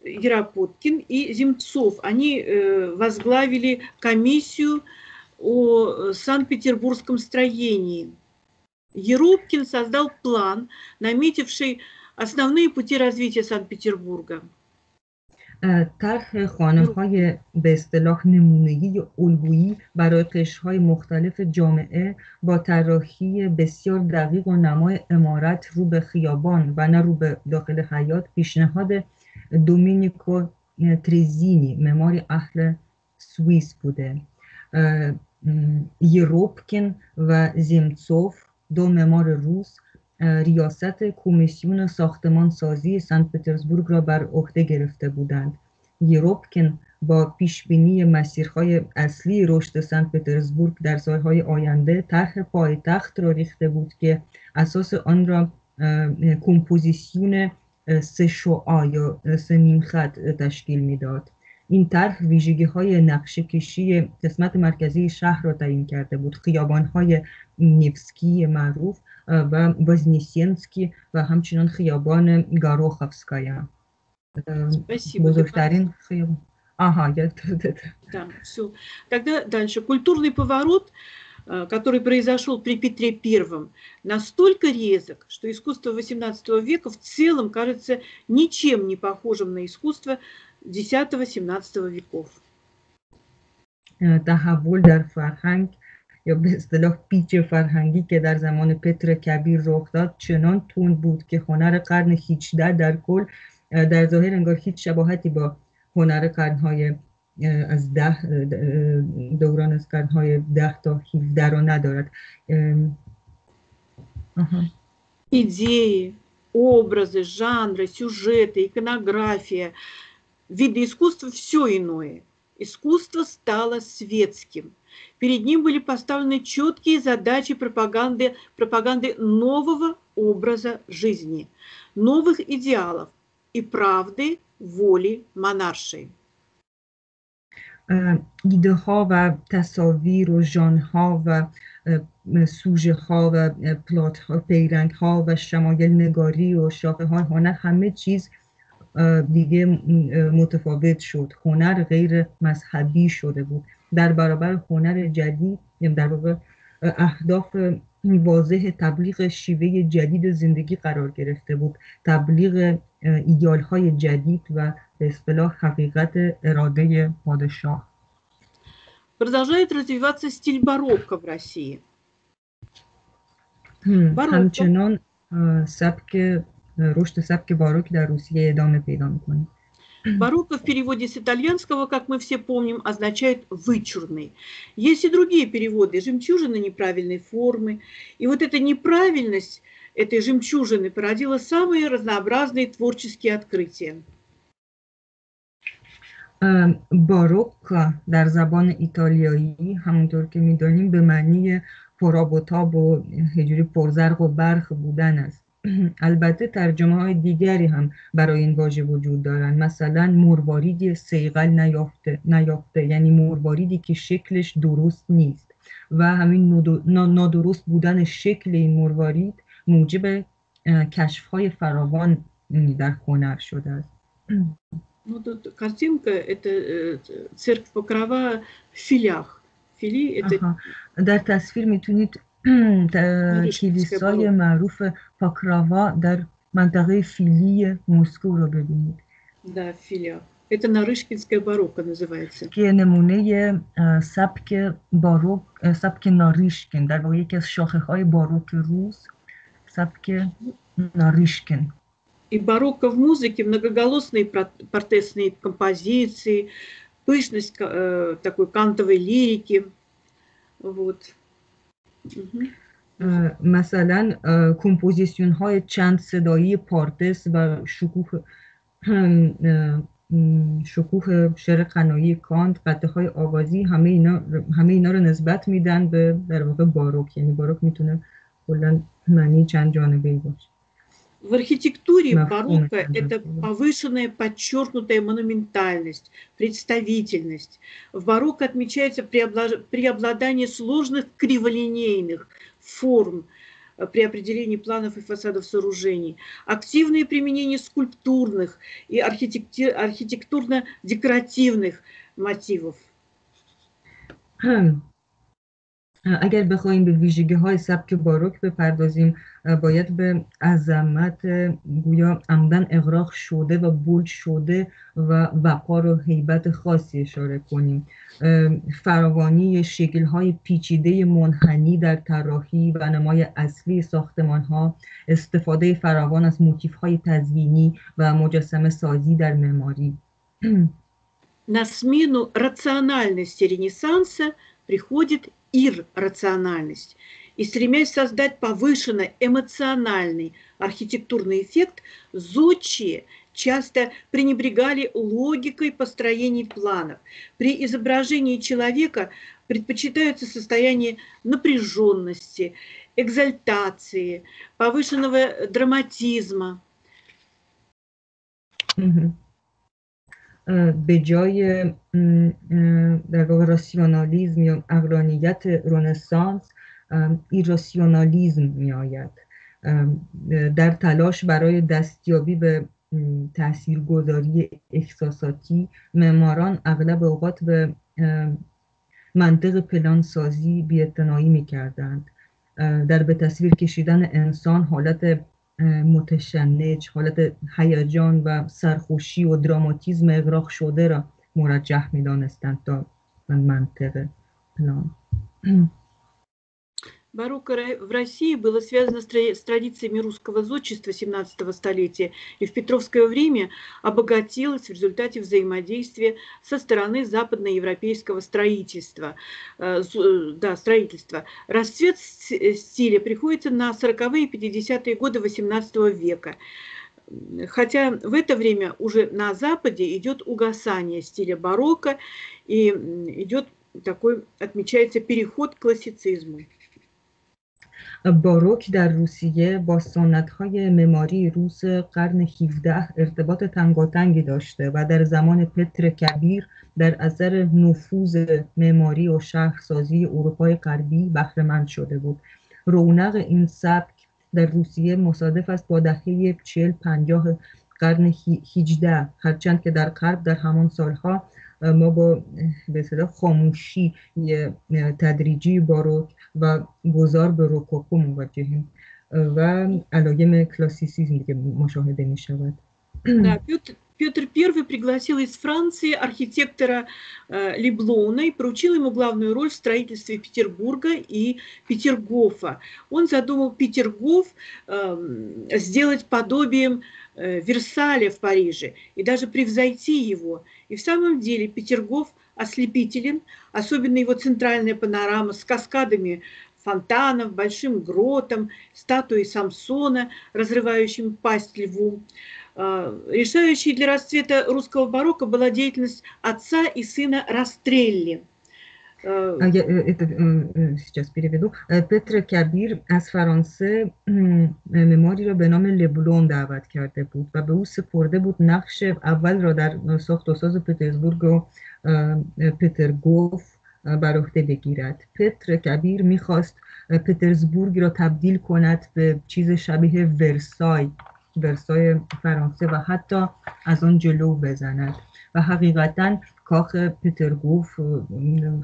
Яропоткин и Земцов. Они э, возглавили комиссию о Санкт-Петербургском строении. Еропкин создал план, наметивший основные пути развития Санкт-Петербурга. طرح خانه های به اصطلاح نمونگی الگویی برای قشرهای مختلف جامعه با طراحی بسیار دقیق و نمای امارت رو به خیابان و نه رو به داخل حیات پیشنهاد دومینیکو تریزینی معماری اهل سوئیس بوده یروپکن و زمتسوف دو معمار روس ریاست کمیسیون ساختمان سازی سنت پترزبورگ را بر عهده گرفته بودند یروپکن با پیشبینی مسیرهای اصلی رشد سنت پترزبورگ در سالهای آینده طرح پایتخت را ریخته بود که اساس آن را کمپوزیسیون سه شعا یا سه نیم خط تشکیل می‌داد این طرح ویژگی های نقشه کشی قسمت مرکزی شهر را تعیین کرده بود خیابان های نیفسکی معروف و وزنیسینسکی و همچنین خیابان گاروخفسکایا. بزرگترین خیابان آها я... دادم да, да. все. Тогда дальше. который произошел при Петре Первом, настолько резок, что искусство XVIII века в целом кажется ничем не похожим на искусство X-XVII веков. تحول در فرهنگ یا به اصطلاح پیچ فرهنگی که در زمان پتر کبیر رخ داد چنان تند بود که هنر قرن 18 در کل در ظاهر انگار هیچ شباهتی با هنر قرنهای از ده دوران از قرنهای ده تا 17 رو ندارد Идеи, образы, жанры, сюжеты, иконография, виды искусства – все иное. Искусство стало светским. Перед ним были поставлены четкие задачи пропаганды, пропаганды нового образа жизни, новых идеалов и правды воли монаршей. ایده ها و تصاویر و ژان ها و سوژه ها و پلات ها پیرنگ ها و شمایل نگاری و شاخه ها هنر همه چیز دیگه متفاوت شد. هنر غیر مذهبی شده بود. در برابر هنر جدید در برابر اهداف واضح تبلیغ شیوه جدید زندگی قرار گرفته بود تبلیغ ایدیال های جدید و به اصطلاح حقیقت اراده پادشاه Продолжает развиваться стиль барокко в России. همچنان سبک رشد سبک باروک در روسیه ادامه پیدا میکنه Барокко в переводе с итальянского, как мы все помним, означает «вычурный». Есть и другие переводы – «жемчужина неправильной формы». И вот эта неправильность этой жемчужины породила самые разнообразные творческие открытия. باروک در زبان ایتالیایی همونطور که میدانیم به معنی پراب و تاب و هجوری پرزرق و برخ بودن است البته ترجمه های دیگری هم برای این واژه وجود دارند مثلا مرواریدی سیغل نیافته, نیافته یعنی مرواریدی که شکلش درست نیست و همین نادرست بودن شکل این مروارید موجب کشف های فراوان در هنر شده است Ну, тут картинка – это церковь Покрова в филях. Фили – это… در تصویر میتونید کلیسای معروف پاکراوا در منطقه فیلی مسکو رو ببینید. Да, филя. Это Нарышкинская барокко называется. که نمونه سبک باروک سبک ناریشکن در واقع یکی از شاخه های باروک روز سبک ناریشکن И барокко в музыке, многоголосные портесные композиции, пышность э, такой кантовой лирики. Вот. مثلا کمپوزیسیون های چند صدایی پارتس و شکوه شکوه شعر قنایی کانت قطعه های آوازی همه اینا همه اینا رو نسبت میدن به در واقع باروک. یعنی باروک می‌تونه کلا معنی چند جانبه ای باشه. В архитектуре барокко это повышенная, подчеркнутая монументальность, представительность. В барокко отмечается преобладание сложных криволинейных форм при определении планов и фасадов сооружений, активное применение скульптурных и архитектурно-декоративных мотивов. اگر بخوایم به ویژگی های سبک باروک بپردازیم باید به عظمت گویا عمدن اغراق شده و بولد شده و وقار و حیبت خاصی اشاره کنیم فراوانی شکل های پیچیده منحنی در طراحی و نمای اصلی ساختمان ها استفاده فراوان از موتیف های تزیینی و مجسمه سازی در معماری На смену рациональности Ренессанса приходит иррациональность. И стремясь создать повышенно эмоциональный архитектурный эффект, зодчие часто пренебрегали логикой построений планов. При изображении человека предпочитаются состояние напряженности, экзальтации, повышенного драматизма. به جای در واقع راسیونالیزم یا اقلانیت رونسانس ایراسیونالیزم می آید در تلاش برای دستیابی به تاثیرگذاری احساساتی معماران اغلب اوقات به منطق پلان سازی بیعتنائی می کردند در به تصویر کشیدن انسان حالت متشنج حالت هیجان و سرخوشی و دراماتیزم اغراق شده را مرجح می دانستند تا منطق پلان. Барокко в России было связано с традициями русского зодчества XVII столетия и в Петровское время обогатилось в результате взаимодействия со стороны западноевропейского строительства. Э, э, да, строительства. Расцвет стиля приходится на 40-е и 50-е годы XVIII века. Хотя в это время уже на Западе идет угасание стиля барокко и идет такой, отмечается переход к классицизму. باروک در روسیه با سنت های معماری روس قرن 17 ارتباط تنگاتنگی داشته و در زمان پتر کبیر در اثر نفوذ معماری و شهرسازی اروپای غربی بهرهمند شده بود. رونق این سبک در روسیه مصادف است با دهه 40 50 قرن 18 هرچند که در غرب در همان سالها ما با به خاموشی تدریجی باروک و گذار به روکوکو مواجهیم و علایم کلاسیسیزم دیگه مشاهده می شود Да, Петр, Петр I пригласил из Франции архитектора э, Леблона и поручил ему главную роль в строительстве Петербурга и Петергофа. Он задумал Петергоф э, сделать подобием э, Версаля в Париже и даже превзойти его. И в самом деле Петергоф ослепителен, особенно его центральная панорама с каскадами фонтанов, большим гротом, статуей Самсона, разрывающим пасть льву. Решающей для расцвета русского барокко была деятельность отца и сына Растрелли. сейчас переведу پتر کبیر از فرانسه معماری را به نام لبلون دعوت کرده بود و به او سپرده بود نقش اول را در ساخت و ساز پترزبورگ و پترگوف بر عهده بگیرد پتر کبیر میخواست پترزبورگ را تبدیل کند به چیز شبیه ورسای ورسای فرانسه و حتی از آن جلو بزند و حقیقتا کاخ پترگوف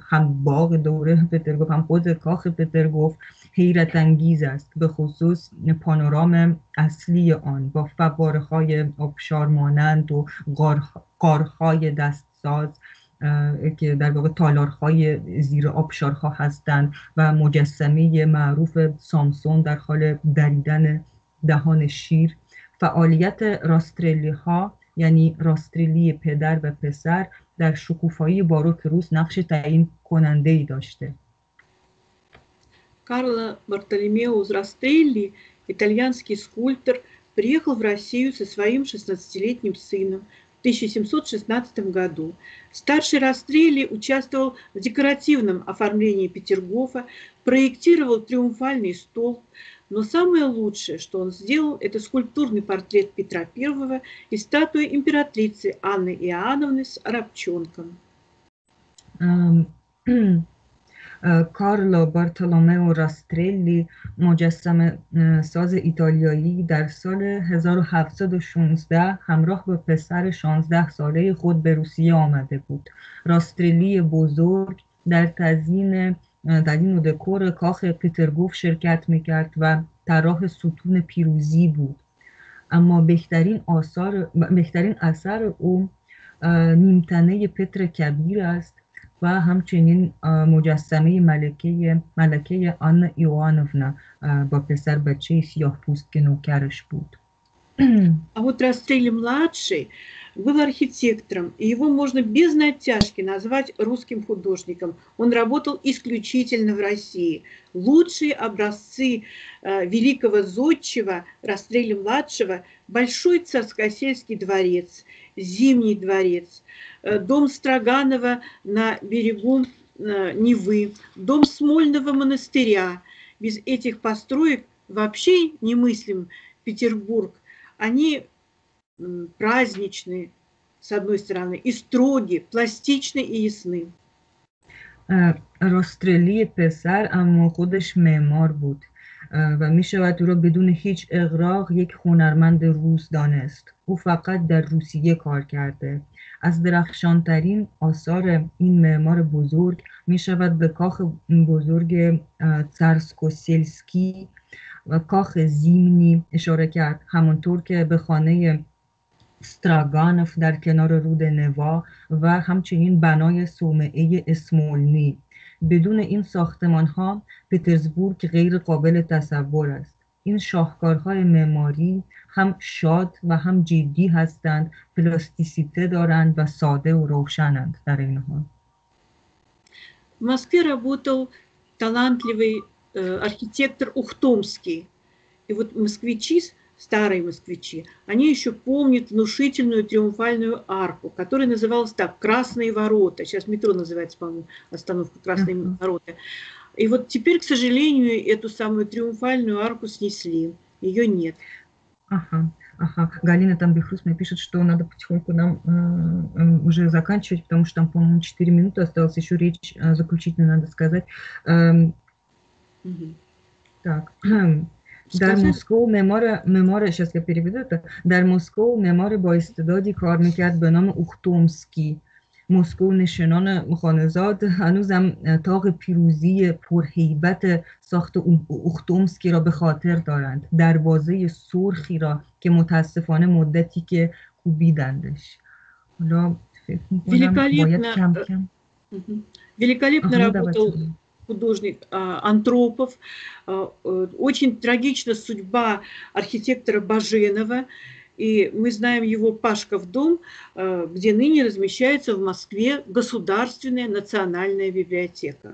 هم باغ دوره پترگوف هم خود کاخ پترگوف حیرت انگیز است به خصوص پانورام اصلی آن. با فواره های آبشار مانند و قارهای دستساز که در واقع تالارهای زیر آبشارها هستند و مجسمه معروف سامسون در حال دریدن دهان شیر. فعالیت راسترلی ها یعنی راسترلی پدر و پسر در شکوفایی باروک روس نقش تعیین کننده ای داشته Карло Бартоломео Зрастелли, итальянский скульптор, приехал в Россию со своим 16-летним сыном в 1716 году. Старший Растрелли участвовал в декоративном оформлении Петергофа, проектировал триумфальный столб, но самое лучшее, что он сделал, это скульптурный портрет Петра I и статуя императрицы Анны Иоанновны с рабчонком. کارلو بارتولومئو راسترلی مجسم ساز ایتالیایی در سال 1716 همراه با پسر 16 ساله خود به روسیه آمده بود راسترلی بزرگ در تزیین در این دکور کاخ پیترگوف شرکت میکرد و طراح ستون پیروزی بود اما بهترین آثار بهترین اثر او نیمتنه پتر کبیر است و همچنین مجسمه ملکه ملکه آن ایوانوفنا با پسر بچه سیاه پوست که نوکرش بود А вот Растрелли-младший был архитектором, и его можно без натяжки назвать русским художником. Он работал исключительно в России. Лучшие образцы э, великого зодчего Растрелли-младшего – Большой Царскосельский дворец, Зимний дворец, э, дом Строганова на берегу э, Невы, дом Смольного монастыря. Без этих построек вообще немыслим Петербург. Они праздничны, с одной стороны, и строги, пластичны и ясны. راسترلی پسر اما خودش معمار بود و می شود او را بدون هیچ اغراق یک هنرمند روس دانست او فقط در روسیه کار کرده از درخشانترین آثار این معمار بزرگ می شود به کاخ بزرگ ترسکوسیلسکی و کاخ زیمنی اشاره کرد همانطور که به خانه ستراگانف در کنار رود نوا و همچنین بنای صومعه اسمولنی بدون این ساختمان ها پترزبورگ غیر قابل تصور است این شاهکارهای معماری هم شاد و هم جدی هستند پلاستیسیته دارند و ساده و روشنند در این حال В Москве работал талантливый э, архитектор Ухтомский. И вот москвичи старые москвичи, они еще помнят внушительную триумфальную арку, которая называлась так «Красные ворота». Сейчас метро называется, по-моему, остановка «Красные uh-huh. ворота». И вот теперь, к сожалению, эту самую триумфальную арку снесли. Ее нет. Ага. Ага, Галина там Бехрус мне пишет, что надо потихоньку нам э, э, уже заканчивать, потому что там, по-моему, 4 минуты осталось, еще речь э, заключительно надо сказать. Э, угу. Так, در مسکو معمار معمار сейчас я переведу это در مسکو معمار با استعدادی کار میکرد به نام اوختومسکی مسکو نشنان مخانزاد هنوزم تاق پیروزی پرهیبت ساخت اوختومسکی را به خاطر دارند دروازه سرخی را که متاسفانه مدتی که کوبیدندش حالا فکر میکنم باید کم کم Великолепно работал Художник Антропов. Очень трагична судьба архитектора Баженова. И мы знаем его Пашков дом, где ныне размещается в Москве Государственная национальная библиотека.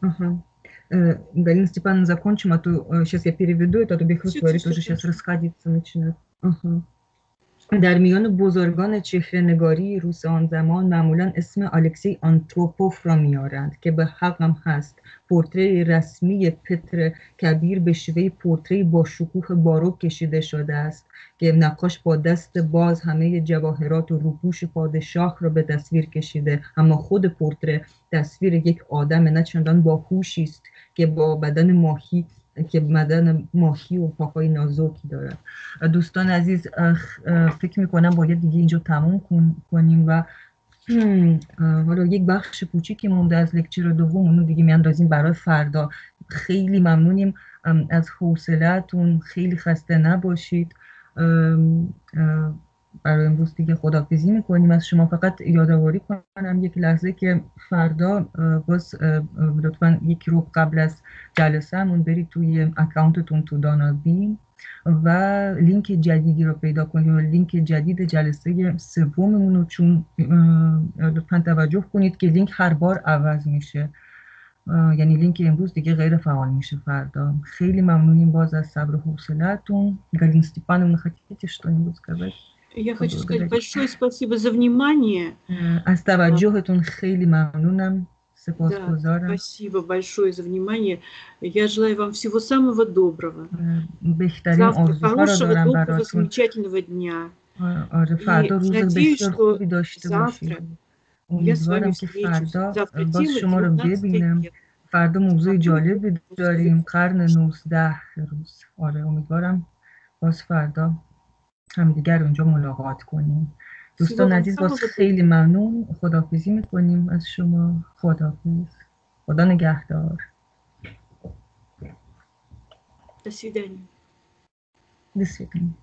Ага. Галина Степановна, закончим, а то сейчас я переведу это, а то Бехрус говорит, уже сейчас расходиться начинает. Ага. در میان بزرگان نگاری روس آن زمان معمولا اسم الکسی آنتروپوف را میارند که به حق هم هست. پورتری رسمی پتر کبیر به شیوه پورتری با شکوه باروک کشیده شده است که نقاش با دست باز همه جواهرات و روپوش پادشاه را به تصویر کشیده. اما خود پورتره تصویر یک آدم نه چندان باهوشی است که با بدن ماهی که بدن ماهی و پاهای نازکی دارد دوستان عزیز فکر می‌کنم باید دیگه اینجا تموم کنیم و حالا یک بخش کوچیکی مونده از لکچر دوم اونو دیگه میاندازیم برای فردا. خیلی ممنونیم از حوصلتون خیلی خسته نباشید. برای امروز دیگه خدافیزی میکنیم از شما فقط یادآوری کنم یک لحظه که فردا باز لطفا یک رو قبل از جلسهمون برید توی اکانتتون تو دانابی و لینک جدیدی رو پیدا کنید و لینک جدید جلسه سوممون رو چون لطفا توجه کنید که لینک هر بار عوض میشه یعنی لینک امروز دیگه غیر فعال میشه فردا خیلی ممنونیم باز از صبر و حوصلتون Галина Степановна, хотите что-нибудь сказать? Я хочу сказать большое спасибо за внимание. از توجهتون خیلی ممنونم. Да, спасибо большое за внимание. Я желаю вам всего самого доброго. Завтра хорошего, доброго, замечательного дня. И надеюсь, что завтра я с вами встречусь. Завтра тема 19 فردا موضوع جالبی داریم قرن 19 روز آره امیدوارم باز فردا همدیگر اونجا ملاقات کنیم. دوستان عزیز باز خیلی ممنون. خدافزی می‌کنیم از شما. خدافز خدا نگهدار. دسیدنی دسیدنی